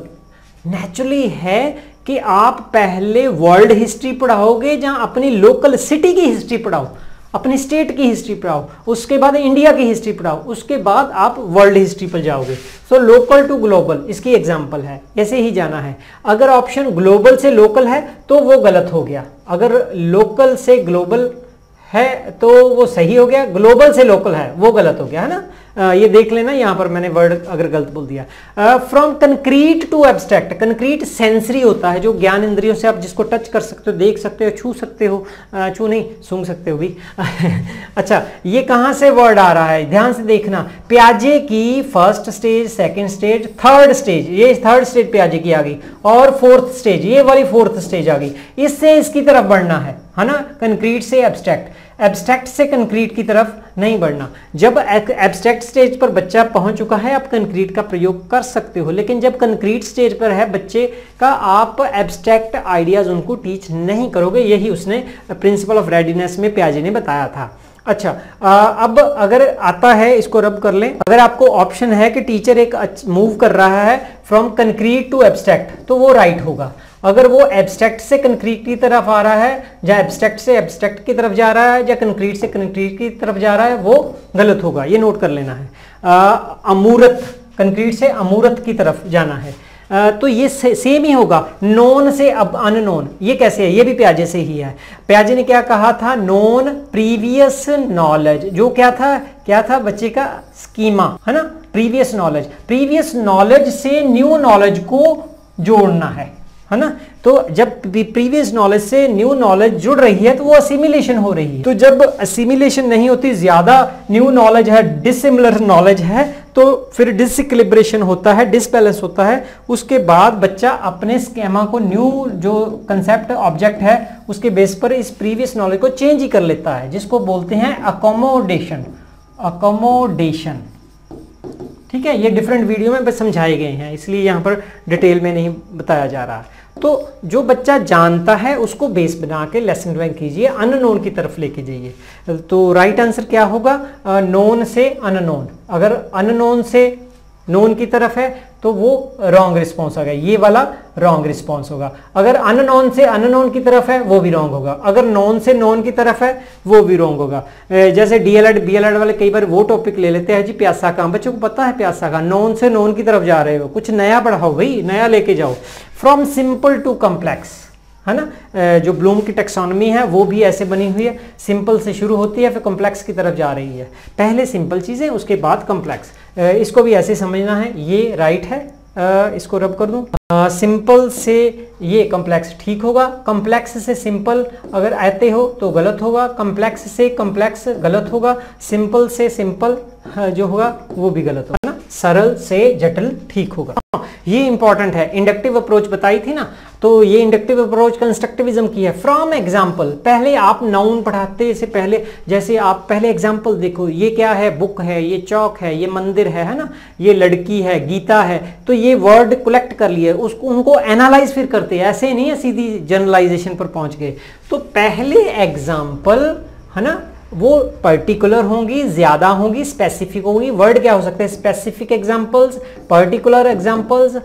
नेचुरली है कि आप पहले वर्ल्ड हिस्ट्री पढ़ाओगे जहाँ अपनी लोकल सिटी की हिस्ट्री पढ़ाओ। अपनी स्टेट की हिस्ट्री पढ़ाओ, उसके बाद इंडिया की हिस्ट्री पढ़ाओ, उसके बाद आप वर्ल्ड हिस्ट्री पर जाओगे। सो लोकल टू ग्लोबल इसकी एग्ज़ाम्पल है, ऐसे ही जाना है। अगर ऑप्शन ग्लोबल से लोकल है तो वो गलत हो गया। अगर लोकल से ग्लोबल है तो वो सही हो गया ग्लोबल से लोकल है, वो गलत हो गया, है ना? ये देख लेना, यहाँ पर मैंने वर्ड अगर गलत बोल दिया। From concrete to abstract concrete sensory होता है, जो ज्ञान इंद्रियों से आप जिसको टच कर सकते हो, देख सकते हो, छू सकते हो छू नहीं, सूंघ सकते हो भी। अच्छा ये कहाँ से वर्ड आ रहा है? ध्यान से देखना। प्याजे की first stage second stage third stage ये थर्ड स्टेज प्याजे की आ गई, और फोर्थ स्टेज ये वाली फोर्थ स्टेज आ गई। इससे इसकी तरफ़ बढ़ना है है ना? कंक्रीट से एब्स्ट्रैक्ट एब्स्ट्रैक्ट से कंक्रीट की तरफ़ नहीं बढ़ना। जब एब्स्ट्रैक्ट स्टेज पर बच्चा पहुँच चुका है आप कंक्रीट का प्रयोग कर सकते हो लेकिन जब कंक्रीट स्टेज पर है बच्चे का आप एब्स्ट्रैक्ट आइडियाज़ उनको टीच नहीं करोगे। यही उसने प्रिंसिपल ऑफ़ रेडीनेस में प्याजे ने बताया था। अच्छा आ, अब अगर आता है इसको रब कर लें। अगर आपको ऑप्शन है कि टीचर एक मूव कर रहा है फ्रॉम कंक्रीट टू एब्स्ट्रैक्ट तो वो राइट होगा। अगर वो एब्स्ट्रैक्ट से कंक्रीट की तरफ़ आ रहा है या एब्स्ट्रैक्ट से एब्स्ट्रैक्ट की तरफ़ जा रहा है या कंक्रीट से कंक्रीट की तरफ़ जा रहा है वो गलत होगा। ये नोट कर लेना है। अमूरत कंक्रीट से अमूरत की तरफ़ जाना है। आ, तो ये से, सेम ही होगा। नॉन से अब अननोन ये कैसे है? ये भी प्याजे से ही है। प्याजे ने क्या कहा था? नॉन प्रीवियस नॉलेज जो क्या था? क्या था बच्चे का? स्कीमा है ना? प्रीवियस नॉलेज प्रीवियस नॉलेज से न्यू नॉलेज को जोड़ना है। है ना? तो जब प्रीवियस नॉलेज से न्यू नॉलेज जुड़ रही है तो वो असिमिलेशन हो रही है। तो जब असिमिलेशन नहीं होती, ज़्यादा न्यू नॉलेज है डिसिमिलर नॉलेज है तो फिर डिसइक्लिब्रेशन होता है डिसबैलेंस होता है। उसके बाद बच्चा अपने स्केमा को न्यू जो कंसेप्ट ऑब्जेक्ट है, उसके बेस पर इस प्रीवियस नॉलेज को चेंज ही कर लेता है, जिसको बोलते हैं अकोमोडेशन अकोमोडेशन ठीक है? ये डिफरेंट वीडियो में बस समझाए गए हैं, इसलिए यहाँ पर डिटेल में नहीं बताया जा रहा। तो जो बच्चा जानता है, उसको बेस बना के लेसन ड्राइंग कीजिए अननोन की तरफ़ लेके जाइए। तो राइट आंसर क्या होगा? नोन से अननोन अगर अननोन से नोन की तरफ़ है तो वो रॉन्ग रिस्पॉन्स होगा ये वाला रॉन्ग रिस्पॉन्स होगा। अगर अननोन से अननोन की तरफ़ है, वो भी रॉन्ग होगा। अगर नॉन से नॉन की तरफ़ है, वो भी रॉन्ग होगा। जैसे डीएलएड बीएलएड वाले कई बार वो टॉपिक ले लेते हैं जी, प्यासा का बच्चों को पता है प्यासा का नॉन से नॉन की तरफ़ जा रहे हो। कुछ नया पढ़ाओ भाई, नया लेके जाओ। फ्रॉम सिंपल टू कम्प्लेक्स है ना? जो ब्लूम की टेक्सोनमी है, वो भी ऐसे बनी हुई है। सिंपल से शुरू होती है, फिर कॉम्प्लेक्स की तरफ़ जा रही है। पहले सिंपल चीज़ें, उसके बाद कॉम्प्लेक्स इसको भी ऐसे समझना है। ये राइट है। इसको रब कर दूँ। सिंपल से ये कॉम्प्लेक्स ठीक होगा। कॉम्प्लेक्स से सिंपल अगर आते हो तो गलत होगा। कॉम्प्लेक्स से कॉम्प्लेक्स गलत होगा। सिंपल से सिंपल जो होगा, वो भी गलत होगा। सरल से जटिल ठीक होगा। ये इंपॉर्टेंट है। इंडक्टिव अप्रोच बताई थी ना? तो ये इंडक्टिव अप्रोच कंस्ट्रक्टिविज्म की है। फ्रॉम एग्ज़ाम्पल पहले आप नाउन पढ़ाते से पहले, जैसे आप पहले एग्ज़ाम्पल देखो, ये क्या है? बुक है, ये चौक है, ये मंदिर है है ना? ये लड़की है, गीता है। तो ये वर्ड कलेक्ट कर लिए उसको उनको एनालाइज फिर करते। हैं ऐसे नहीं है, सीधी जनरलाइजेशन पर पहुँच गए। तो पहले एग्ज़ाम्पल है ना? वो पर्टिकुलर होंगी, ज़्यादा होंगी स्पेसिफिक होंगी। वर्ड क्या हो सकते हैं? स्पेसिफिक एग्जांपल्स पर्टिकुलर एग्जांपल्स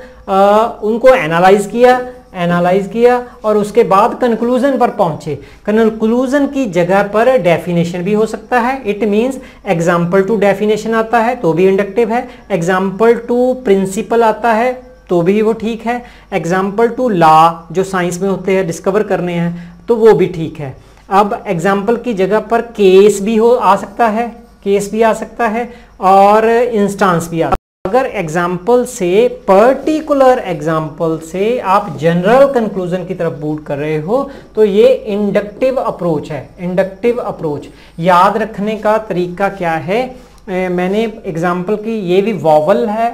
उनको एनालाइज किया एनालाइज किया और उसके बाद कंक्लूजन पर पहुँचे। कंक्लूजन की जगह पर डेफिनेशन भी हो सकता है। It means example to definition आता है तो भी इंडक्टिव है। एग्जांपल टू प्रिंसिपल आता है तो भी वो ठीक है। एग्ज़ाम्पल टू लॉ जो साइंस में होते हैं डिस्कवर करने हैं तो वो भी ठीक है। अब एग्ज़ाम्पल की जगह पर केस भी हो आ सकता है केस भी आ सकता है और इंस्टांस भी आ अगर एग्ज़ाम्पल से पर्टिकुलर एग्ज़ाम्पल से आप जनरल कंक्लूजन की तरफ़ बूट कर रहे हो तो ये इंडक्टिव अप्रोच है इंडक्टिव अप्रोच याद रखने का तरीका क्या है? ए, मैंने एग्ज़ाम्पल की ये भी वॉवल है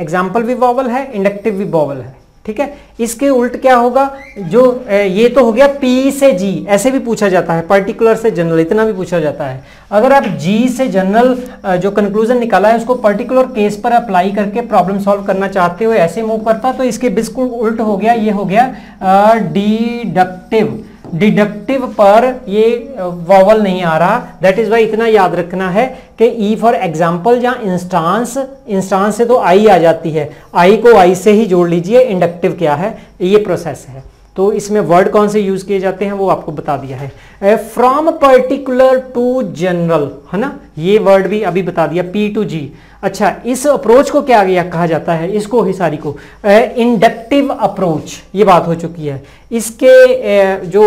एग्ज़ाम्पल भी वॉवल है इंडक्टिव भी वॉवल है। ठीक है? इसके उल्ट क्या होगा? जो ये तो हो गया पी से जी ऐसे भी पूछा जाता है पर्टिकुलर से जनरल इतना भी पूछा जाता है। अगर आप जी से जनरल जो कंक्लूजन निकाला है, उसको पर्टिकुलर केस पर अप्लाई करके प्रॉब्लम सॉल्व करना चाहते हो, ऐसे मूव करता तो इसके बिल्कुल उल्ट हो गया, ये हो गया डिडक्टिव डिडक्टिव पर ये वॉवल नहीं आ रहा। दैट इज़ वाई इतना याद रखना है कि ई फॉर एग्ज़ाम्पल जहाँ इंस्टांस इंस्टांस से तो आई आ जाती है। आई को आई से ही जोड़ लीजिए इंडक्टिव क्या है? ये प्रोसेस है। तो इसमें वर्ड कौन से यूज़ किए जाते हैं वो आपको बता दिया है। फ्रॉम पर्टिकुलर टू जनरल है ना? ये वर्ड भी अभी बता दिया पी टू जी अच्छा इस अप्रोच को क्या कहा जाता है? इसको ही सारी को इंडक्टिव अप्रोच ये बात हो चुकी है। इसके जो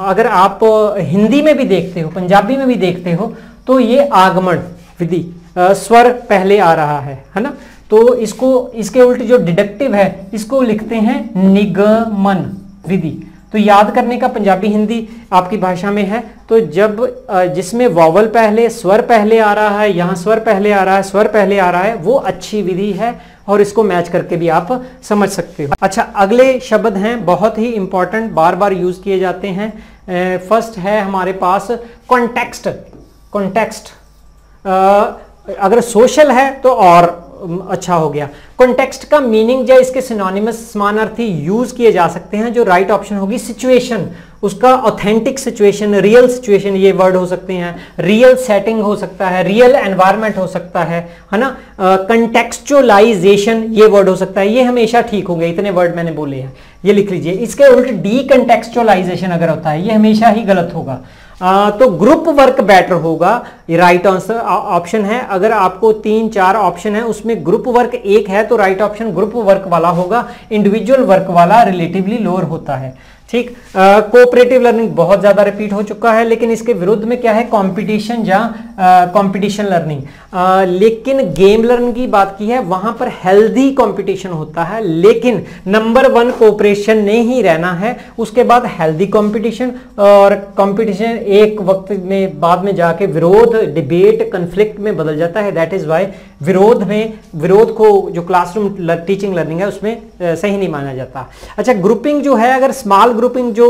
अगर आप हिंदी में भी देखते हो, पंजाबी में भी देखते हो तो ये आगमन, विधि स्वर पहले आ रहा है है ना? तो इसको, इसके उल्ट जो डिडक्टिव है, इसको लिखते हैं निगमन, विधि। तो याद करने का पंजाबी हिंदी आपकी भाषा में है। तो जब जिसमें वॉवल पहले, स्वर पहले आ रहा है, यहाँ स्वर पहले आ रहा है, स्वर पहले आ रहा है, वो अच्छी विधि है और इसको मैच करके भी आप समझ सकते हो। अच्छा अगले शब्द हैं, बहुत ही इंपॉर्टेंट बार बार यूज़ किए जाते हैं। फ़र्स्ट है हमारे पास कॉन्टेक्स्ट कॉन्टेक्स्ट अगर सोशल है तो और अच्छा हो गया। कॉन्टेक्स्ट का मीनिंग जो इसके सिनोनिमस समानार्थी यूज़ किए जा सकते हैं, जो राइट ऑप्शन होगी सिचुएशन उसका ऑथेंटिक सिचुएशन रियल सिचुएशन ये वर्ड हो सकते हैं। रियल सेटिंग हो सकता है रियल एनवायरमेंट हो सकता है है ना? कंटेक्चुअलाइजेशन ये वर्ड हो सकता है। ये हमेशा ठीक होंगे इतने वर्ड मैंने बोले हैं। ये लिख लीजिए। इसके उल्ट डी कंटेक्चुअलाइजेशन अगर होता है, ये हमेशा ही गलत होगा। आ, तो ग्रुप वर्क बेटर होगा राइट आंसर ऑप्शन है। अगर आपको तीन चार ऑप्शन है उसमें ग्रुप वर्क एक है तो राइट ऑप्शन ग्रुप वर्क वाला होगा। इंडिविजुअल वर्क वाला रिलेटिवली लोअर होता है। ठीक? कोऑपरेटिव लर्निंग बहुत ज़्यादा रिपीट हो चुका है लेकिन इसके विरुद्ध में क्या है? कंपटीशन या कंपटीशन लर्निंग लेकिन गेम लर्निंग की बात की है वहाँ पर हेल्दी कंपटीशन होता है लेकिन नंबर वन कोऑपरेशन नहीं ही रहना है उसके बाद हेल्दी कंपटीशन और कंपटीशन एक वक्त में बाद में जाके विरोध डिबेट कंफ्लिक्ट में बदल जाता है दैट इज़ वाई विरोध में विरोध को जो क्लासरूम टीचिंग लर्निंग है उसमें सही नहीं माना जाता। अच्छा ग्रुपिंग जो है अगर स्मॉल ग्रुपिंग जो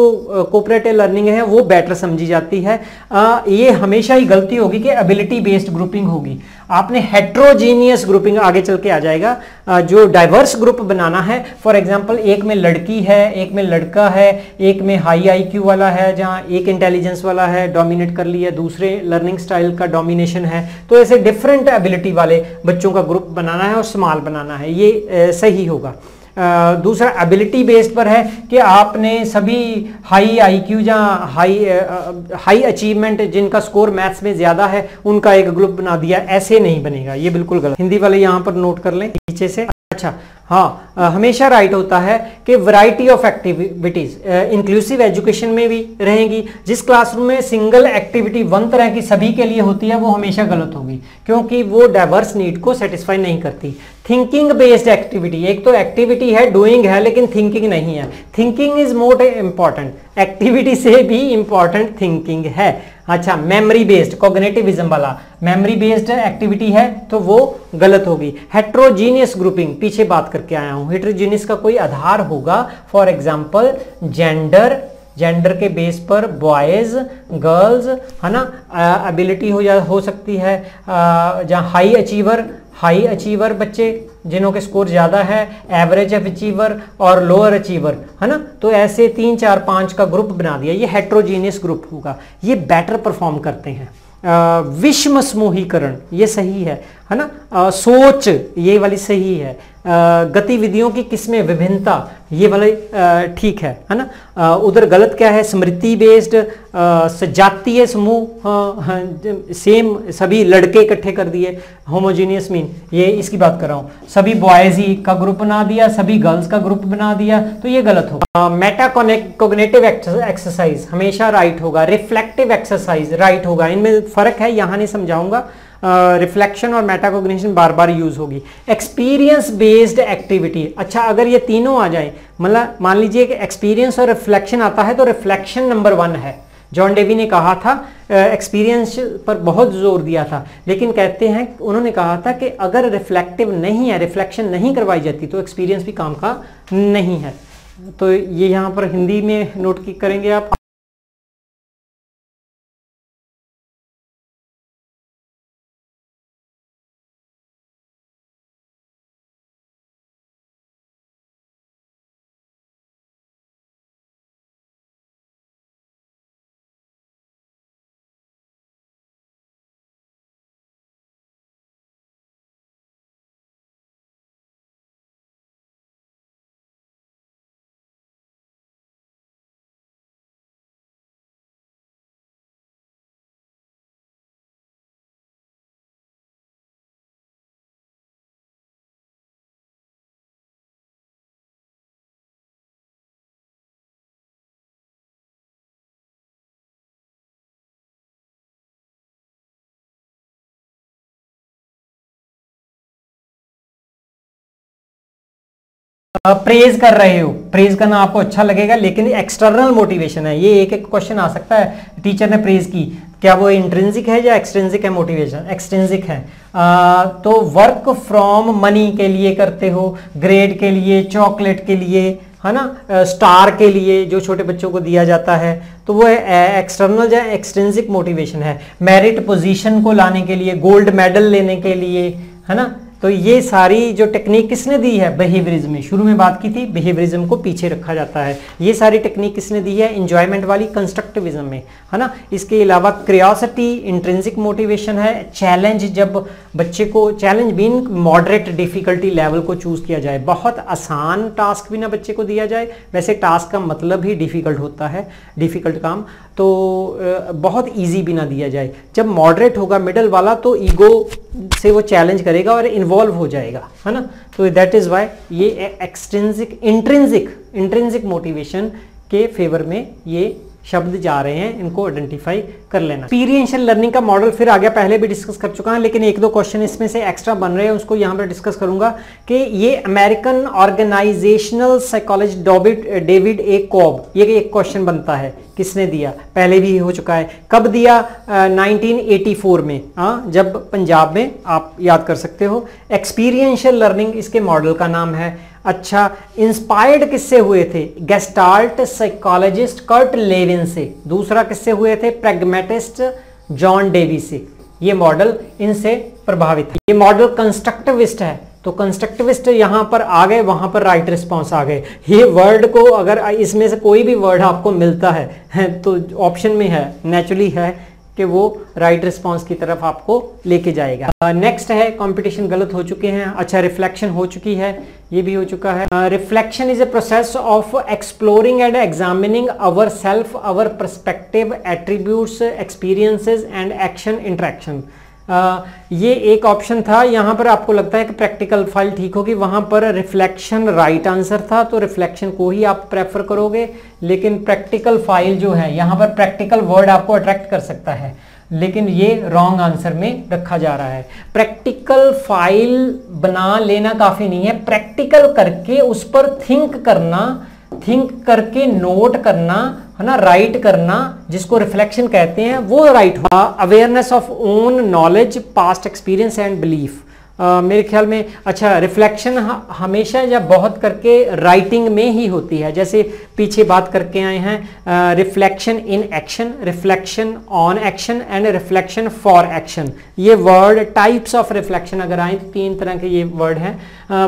कोऑपरेटिव लर्निंग है वो बेटर समझी जाती है। आ, ये हमेशा ही गलती होगी कि एबिलिटी बेस्ड ग्रुपिंग होगी। आपने हेट्रोजीनियस ग्रुपिंग आगे चल के आ जाएगा। जो डाइवर्स ग्रुप बनाना है फॉर एग्जांपल एक में लड़की है, एक में लड़का है, एक में हाई आईक्यू वाला है, जहाँ एक इंटेलिजेंस वाला है डोमिनेट कर लिया दूसरे लर्निंग स्टाइल का डोमिनेशन है। तो ऐसे डिफरेंट एबिलिटी वाले बच्चों का ग्रुप बनाना है और स्मॉल बनाना है। ये सही होगा। दूसरा एबिलिटी बेस्ड पर है कि आपने सभी हाई आईक्यू या हाई हाई अचीवमेंट जिनका स्कोर मैथ्स में ज़्यादा है, उनका एक ग्रुप बना दिया, ऐसे नहीं बनेगा, ये बिल्कुल गलत। हिंदी वाले यहाँ पर नोट कर लें, नीचे से। अच्छा। हाँ हमेशा राइट होता है कि variety of activities inclusive education में भी रहेंगी। जिस क्लासरूम में सिंगल एक्टिविटी वन तरह की सभी के लिए होती है, वो हमेशा गलत होगी, क्योंकि वो डाइवर्स नीड को सेटिस्फाई नहीं करती। थिंकिंग बेस्ड एक्टिविटी एक तो एक्टिविटी है डूइंग है, लेकिन थिंकिंग नहीं है। Thinking is more important activity से भी इंपॉर्टेंट थिंकिंग है। अच्छा मेमोरी बेस्ड कॉग्नेटिविज्म वाला। मेमोरी बेस्ड एक्टिविटी है तो वो गलत होगी। हेट्रोजीनियस ग्रुपिंग पीछे बात करके आया हूँ। हेट्रोजीनियस का कोई आधार होगा फॉर एग्ज़ाम्पल जेंडर जेंडर के बेस पर बॉयज़ गर्ल्स है ना? एबिलिटी हो जा, हो सकती है। जहाँ हाई अचीवर हाई अचीवर बच्चे जिन्हों के स्कोर ज़्यादा है एवरेज अचीवर और लोअर अचीवर है ना? तो ऐसे तीन चार पाँच का ग्रुप बना दिया। ये हेट्रोजीनियस ग्रुप होगा। ये बेटर परफॉर्म करते हैं। विश्व समूहीकरण ये सही है है ना? आ, सोच ये वाली सही है। गतिविधियों की किस्में विभिन्नता, ये वाले ठीक है है ना? उधर गलत क्या है? स्मृति बेस्ड सजातीय समूह सेम सभी लड़के इकट्ठे कर दिए होमोजीनियस मीन ये इसकी बात कर रहा हूँ। सभी बॉयज़ ही का ग्रुप बना दिया, सभी गर्ल्स का ग्रुप बना दिया तो ये गलत होगा। मेटा कोग्नेटिव एक्सरसाइज हमेशा राइट होगा रिफ्लेक्टिव एक्सरसाइज राइट होगा, इनमें फ़र्क है, यहाँ नहीं समझाऊँगा। रिफ्लेक्शन और मेटाकोग्निशन बार बार यूज़ होगी। एक्सपीरियंस बेस्ड एक्टिविटी अच्छा अगर ये तीनों आ जाए मतलब मान लीजिए कि एक्सपीरियंस और रिफ्लेक्शन आता है तो रिफ्लेक्शन नंबर वन है। जॉन डेवी ने कहा था एक्सपीरियंस पर बहुत ज़ोर दिया था, लेकिन कहते हैं, उन्होंने कहा था कि अगर रिफ्लेक्टिव नहीं है रिफ्लेक्शन नहीं करवाई जाती तो एक्सपीरियंस भी काम का नहीं है। तो ये यहाँ पर हिंदी में नोट की करेंगे आप। प्रेज कर रहे हो। प्रेज करना आपको अच्छा लगेगा लेकिन एक्सटर्नल मोटिवेशन है। ये एक एक क्वेश्चन आ सकता है। टीचर ने प्रेज की। क्या वो इंट्रेंसिक है या एक्सटेंसिक है मोटिवेशन एक्सटेंसिक है। आ, तो वर्क फ्रॉम मनी के लिए करते हो ग्रेड के लिए चॉकलेट के लिए है ना? स्टार के लिए जो छोटे बच्चों को दिया जाता है। तो वो एक्सटर्नल या एक्सटेंसिक मोटिवेशन है। मेरिट पोजीशन को लाने के लिए गोल्ड मेडल लेने के लिए है ना? तो ये सारी जो टेक्निक किसने दी है? बिहेवियरिज्म में। शुरू में बात की थी बिहेवियरिज्म को पीछे रखा जाता है। ये सारी टेक्निक किसने दी है? इंजॉयमेंट वाली कंस्ट्रक्टिविज्म में, है ना? इसके अलावा क्रियोसिटी इंट्रेंसिक मोटिवेशन है। चैलेंज जब बच्चे को challenge been moderate difficulty level को चूज़ किया जाए। बहुत आसान टास्क भी ना बच्चे को दिया जाए। वैसे टास्क का मतलब ही डिफ़िकल्ट होता है डिफ़िकल्ट काम। तो बहुत ईजी भी ना दिया जाए। जब मॉडरेट होगा मिडल वाला तो ईगो से वो चैलेंज करेगा और इन्वॉल्व हो जाएगा, है ना? तो दैट इज़ वाई ये एक्सटेंसिक इंट्रेंसिक इंट्रेंसिक मोटिवेशन के फेवर में ये शब्द जा रहे हैं इनको आइडेंटिफाई कर लेना। एक्सपीरियंशियल लर्निंग का मॉडल फिर आ गया पहले भी डिस्कस कर चुका है लेकिन एक दो क्वेश्चन इसमें से एक्स्ट्रा बन रहे हैं उसको यहाँ पर डिस्कस करूँगा कि ये अमेरिकन ऑर्गेनाइजेशनल साइकोलॉजी डॉबिट डेविड ए कॉब ये एक क्वेश्चन बनता है किसने दिया? पहले भी हो चुका है। कब दिया? नाइनटीन uh, में। हाँ जब पंजाब में आप याद कर सकते हो। एक्सपीरियंशियल लर्निंग इसके मॉडल का नाम है। अच्छा इंस्पायर्ड किससे हुए थे? गेस्टाल्ट साइकोलॉजिस्ट कर्ट लेविन से। दूसरा किससे हुए थे? प्रेगमेटिस्ट जॉन डेवी से। ये मॉडल इनसे प्रभावित है। ये मॉडल कंस्ट्रक्टिविस्ट है। तो कंस्ट्रक्टिविस्ट यहाँ पर आ गए, वहाँ पर राइट रिस्पॉन्स आ गए। ये वर्ड को अगर इसमें से कोई भी वर्ड आपको मिलता है तो ऑप्शन में है नेचुरली है। कि वो राइट रिस्पॉन्स की तरफ़ आपको लेके जाएगा। नेक्स्ट uh, है कंपटीशन गलत हो चुके हैं अच्छा रिफ्लेक्शन हो चुकी है ये भी हो चुका है। Reflection is a process of exploring and examining our self our perspective attributes experiences and action interaction ये एक ऑप्शन था। यहाँ पर आपको लगता है कि प्रैक्टिकल फ़ाइल ठीक होगी। वहाँ पर रिफ्लेक्शन राइट आंसर था तो रिफ्लेक्शन को ही आप प्रेफर करोगे। लेकिन प्रैक्टिकल फ़ाइल जो है, यहाँ पर प्रैक्टिकल वर्ड आपको अट्रैक्ट कर सकता है। लेकिन ये रॉन्ग आंसर में रखा जा रहा है। प्रैक्टिकल फ़ाइल बना लेना काफ़ी नहीं है। प्रैक्टिकल करके उस पर थिंक करना थिंक करके नोट करना, है ना राइट करना, जिसको रिफ्लेक्शन कहते हैं, वो राइट हुआ awareness of own knowledge past experience and belief Uh, मेरे ख्याल में अच्छा रिफ्लेक्शन हमेशा या बहुत करके राइटिंग में ही होती है। जैसे पीछे बात करके आए हैं reflection in action reflection on action and reflection for action ये वर्ड टाइप्स ऑफ़ रिफ्लेक्शन अगर आए तो तीन तरह के ये वर्ड हैं।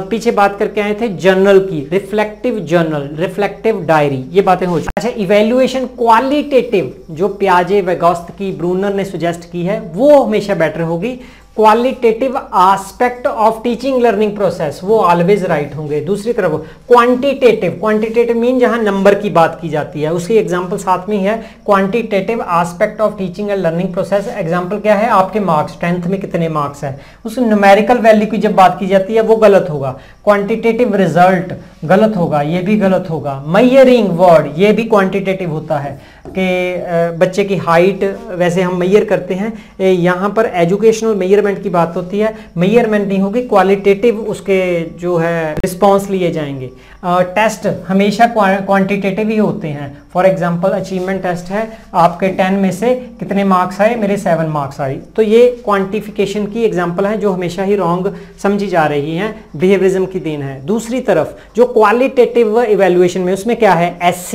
पीछे बात करके आए थे जर्नल की रिफ्लेक्टिव जर्नल रिफ्लेक्टिव डायरी ये बातें हो अच्छा इवेल्युएशन क्वालिटेटिव जो प्याजे वेगोस्त की ब्रूनर ने सुजेस्ट की है वो हमेशा बेटर होगी। Qualitative aspect of teaching learning process वो ऑलवेज राइट right होंगे। दूसरी तरफ़ क्वांटिटेटिव क्वांटिटेटिव मीन जहाँ नंबर की बात की जाती है। उसकी एग्जांपल साथ में ही है। Quantitative aspect of teaching and learning process example क्या है? आपके मार्क्स टेंथ में कितने मार्क्स है? उस न्यूमेरिकल वैल्यू की जब बात की जाती है, वो गलत होगा। क्वांटिटेटिव रिज़ल्ट गलत होगा, ये भी गलत होगा। मैयरिंग वर्ड ये भी क्वांटिटेटिव होता है कि बच्चे की हाइट वैसे हम मैयर करते हैं। यहाँ पर एजुकेशनल मैयर मेयरमेंट की बात होती है मेयरमेंट नहीं होगी क्वालिटेटिव उसके जो है रिस्पॉन्स लिए जाएँगे। टेस्ट uh, हमेशा क्वांटिटेटिव ही होते हैं। फॉर एग्जांपल अचीवमेंट टेस्ट है आपके टेन में से कितने मार्क्स आए मेरे सेवन मार्क्स आए। तो ये क्वांटिफिकेशन की एग्जांपल है जो हमेशा ही रॉन्ग समझी जा रही हैं बिहेवियरिज्म की देन है। दूसरी तरफ़ जो क्वालिटेटिव इवेल्युएशन में उसमें क्या है? As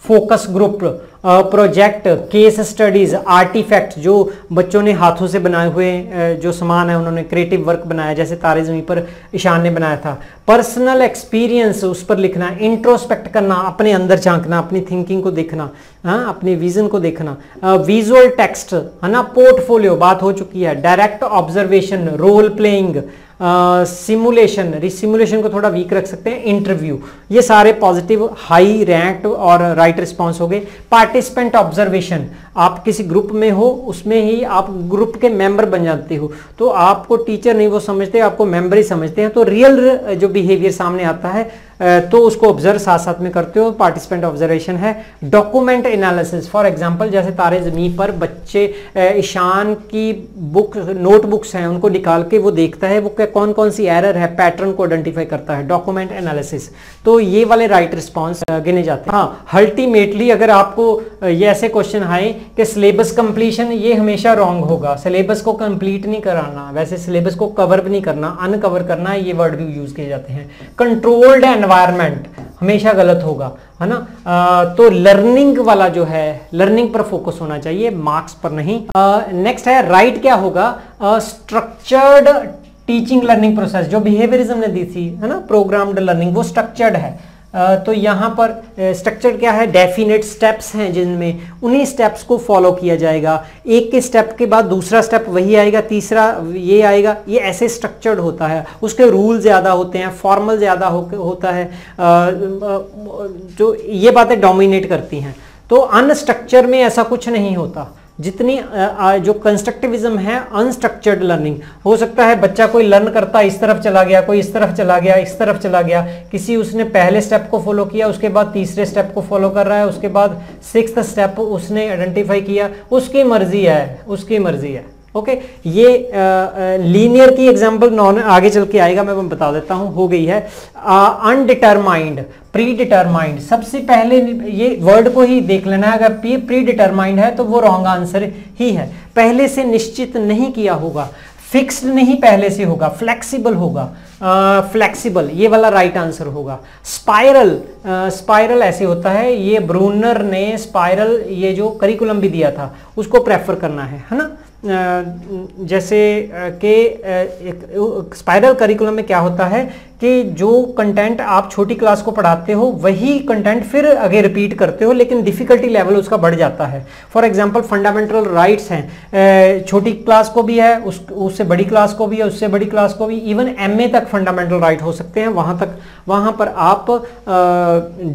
focus group project case studies artefact जो बच्चों ने हाथों से बनाए हुए जो सामान है, उन्होंने क्रिएटिव वर्क बनाया, जैसे तारे जमी पर ईशान ने बनाया था। पर्सनल एक्सपीरियंस उस पर लिखना इंट्रोस्पेक्ट करना, अपने अंदर झांकना, अपनी थिंकिंग को देखना हाँ अपने विजन को देखना। विजुअल टेक्स्ट है ना पोर्टफोलियो बात हो चुकी है। Direct observation role playing simulation simulation को थोड़ा वीक रख सकते हैं इंटरव्यू ये सारे पॉजिटिव हाई रैंक और राइट right रिस्पॉन्स हो गए। पार्टिसिपेंट ऑब्जर्वेशन आप किसी ग्रुप में हो, उसमें ही आप ग्रुप के मेंबर बन जाते हो। तो आपको टीचर नहीं वो समझते, आपको मेंबर ही समझते हैं। तो रियल जो बिहेवियर सामने आता है तो उसको ऑब्ज़र्व साथ साथ में करते हो पार्टिसिपेंट ऑब्जर्वेशन है। डॉक्यूमेंट एनालिसिस फॉर एग्जांपल जैसे तारे जमी पर बच्चे ईशान की बुक नोटबुक्स हैं, उनको निकाल के वो देखता है, वो कौन कौन सी एरर है पैटर्न को आइडेंटिफाई करता है डॉक्यूमेंट एनालिसिस तो ये वाले राइट रिस्पॉन्स गिने जाते हैं। हाँ अल्टीमेटली अगर आपको ये ऐसे क्वेश्चन आए कि सिलेबस कंप्लीशन ये हमेशा रॉन्ग होगा। सिलेबस को कंप्लीट नहीं कराना, वैसे सिलेबस को कवर भी नहीं करना अनकवर करना, ये वर्ड भी यूज़ किए जाते हैं। कंट्रोल्ड एंड एनवायरमेंट हमेशा गलत होगा है ना? आ, तो लर्निंग वाला जो है लर्निंग पर फोकस होना चाहिए मार्क्स पर नहीं। नेक्स्ट है राइट right क्या होगा? स्ट्रक्चर्ड टीचिंग लर्निंग प्रोसेस जो बिहेवियरिज्म ने दी थी है ना? प्रोग्राम्ड लर्निंग वो स्ट्रक्चर्ड है। तो यहाँ पर स्ट्रक्चर क्या है? डेफिनेट स्टेप्स हैं जिनमें उन्हीं स्टेप्स को फॉलो किया जाएगा। एक के स्टेप के बाद दूसरा स्टेप वही आएगा तीसरा ये आएगा। ये ऐसे स्ट्रक्चर्ड होता है। उसके रूल ज़्यादा होते हैं फॉर्मल ज़्यादा हो, होता है। जो ये बातें डोमिनेट करती हैं। तो अनस्ट्रक्चर में ऐसा कुछ नहीं होता। जितनी जो कंस्ट्रक्टिविज्म है अनस्ट्रक्चर्ड लर्निंग हो सकता है बच्चा कोई लर्न करता इस तरफ़ चला गया, कोई इस तरफ़ चला गया, इस तरफ़ चला गया, किसी उसने पहले स्टेप को फॉलो किया, उसके बाद तीसरे स्टेप को फॉलो कर रहा है, उसके बाद सिक्स स्टेप उसने आइडेंटिफाई किया, उसकी मर्ज़ी है, उसकी मर्ज़ी है। ओके ये लीनियर की एग्जांपल नॉन आगे चल के आएगा मैं बता देता हूँ हो गई है। अनडिटरमाइंड प्री डिटरमाइंड सबसे पहले ये वर्ड को ही देख लेना है अगर प्री डिटरमाइंड है तो वो रॉन्ग आंसर ही है। पहले से निश्चित नहीं किया होगा फिक्स्ड नहीं पहले से होगा फ्लेक्सिबल होगा। फ्लेक्सिबल uh, ये वाला राइट right आंसर होगा। स्पाइरल uh, ऐसे होता है ये ब्रूनर ने स्पाइरल ये जो करिकुलम भी दिया था उसको प्रेफर करना है है ना? जैसे के एक स्पाइरल करिकुलम में क्या होता है? कि जो कंटेंट आप छोटी क्लास को पढ़ाते हो, वही कंटेंट फिर आगे रिपीट करते हो, लेकिन डिफिकल्टी लेवल उसका बढ़ जाता है। फॉर एग्जांपल फंडामेंटल राइट्स हैं। छोटी क्लास को भी है, उस, उससे बड़ी क्लास को भी है, उससे बड़ी क्लास को भी। इवन एमए तक फंडामेंटल राइट हो सकते हैं। वहाँ तक, वहाँ पर आप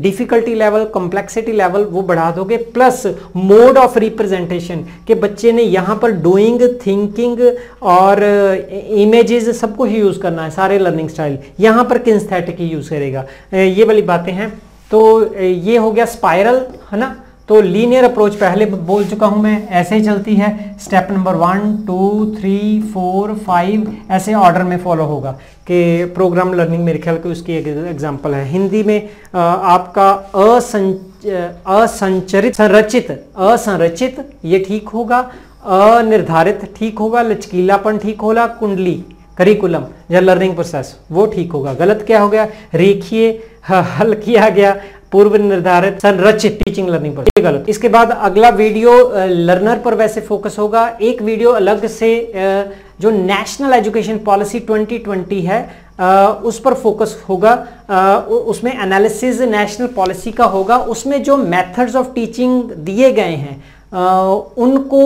डिफिकल्टी लेवल कॉम्प्लेक्सिटी लेवल वो बढ़ा दोगे। प्लस मोड ऑफ़ रिप्रेजेंटेशन के बच्चे ने यहाँ पर डूइंग थिंकिंग और इमेजेस सबको ही यूज़ करना है, सारे लर्निंग स्टाइल यहाँ पर किंस्थेटिक ही यूज़ करेगा? ये वाली बातें हैं। तो ये हो गया स्पायरल है ना? तो लीनियर अप्रोच पहले बोल चुका हूँ मैं, ऐसे ही चलती है। Step number one two three four five ऐसे ऑर्डर में फॉलो होगा कि प्रोग्राम लर्निंग मेरे ख्याल की उसकी एक एग्जांपल है। हिंदी में आपका असंचरित, संरचित, असंरचित, ये ठीक होगा। अनिर्धारित ठीक होगा, लचकीलापन ठीक होगा कुंडली करिकुलम या लर्निंग प्रोसेस वो ठीक होगा। गलत क्या हो गया? रेखीय हल किया गया, पूर्व निर्धारित, संरचित टीचिंग लर्निंग पर गलत। इसके बाद अगला वीडियो लर्नर पर वैसे फोकस होगा। एक वीडियो अलग से जो नेशनल एजुकेशन पॉलिसी 2020 है उस पर फोकस होगा। उसमें एनालिसिस नेशनल पॉलिसी का होगा। उसमें जो मेथड्स ऑफ़ टीचिंग दिए गए हैं उनको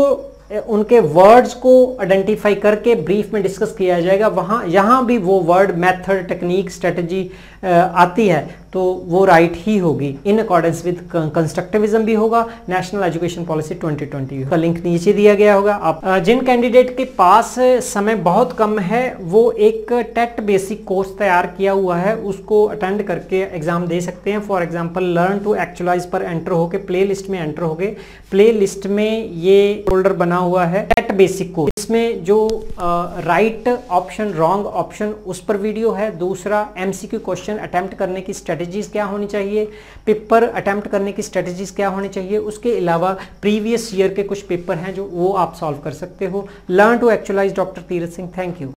उनके वर्ड्स को आइडेंटिफाई करके ब्रीफ में डिस्कस किया जाएगा। वहाँ, यहाँ भी वो वर्ड मेथड टेक्निक स्ट्रेटजी आती है तो वो राइट ही होगी। इन अकॉर्डेंस विद कंस्ट्रक्टिविज्म भी होगा। नेशनल एजुकेशन पॉलिसी 2020 का लिंक नीचे दिया गया होगा। आप जिन कैंडिडेट के पास समय बहुत कम है, वो एक टेट बेसिक कोर्स तैयार किया हुआ है, उसको अटेंड करके एग्ज़ाम दे सकते हैं। For example learn to actualise पर एंटर होके प्ले लिस्ट में एंटर हो गए। प्ले लिस्ट में ये फोल्डर बना हुआ है टेट बेसिक कोर्स इसमें जो राइट ऑप्शन रॉन्ग ऑप्शन उस पर वीडियो है। दूसरा एमसीक्यू क्वेश्चन अटैम्प्ट करने की स्ट्रेटजीज क्या होनी चाहिए, पेपर अटैम्प्ट करने की स्ट्रेटजीज क्या होनी चाहिए, उसके अलावा प्रीवियस ईयर के कुछ पेपर हैं जो वो आप सॉल्व कर सकते हो। Learn to actualise doctor Tirath Singh, thank you.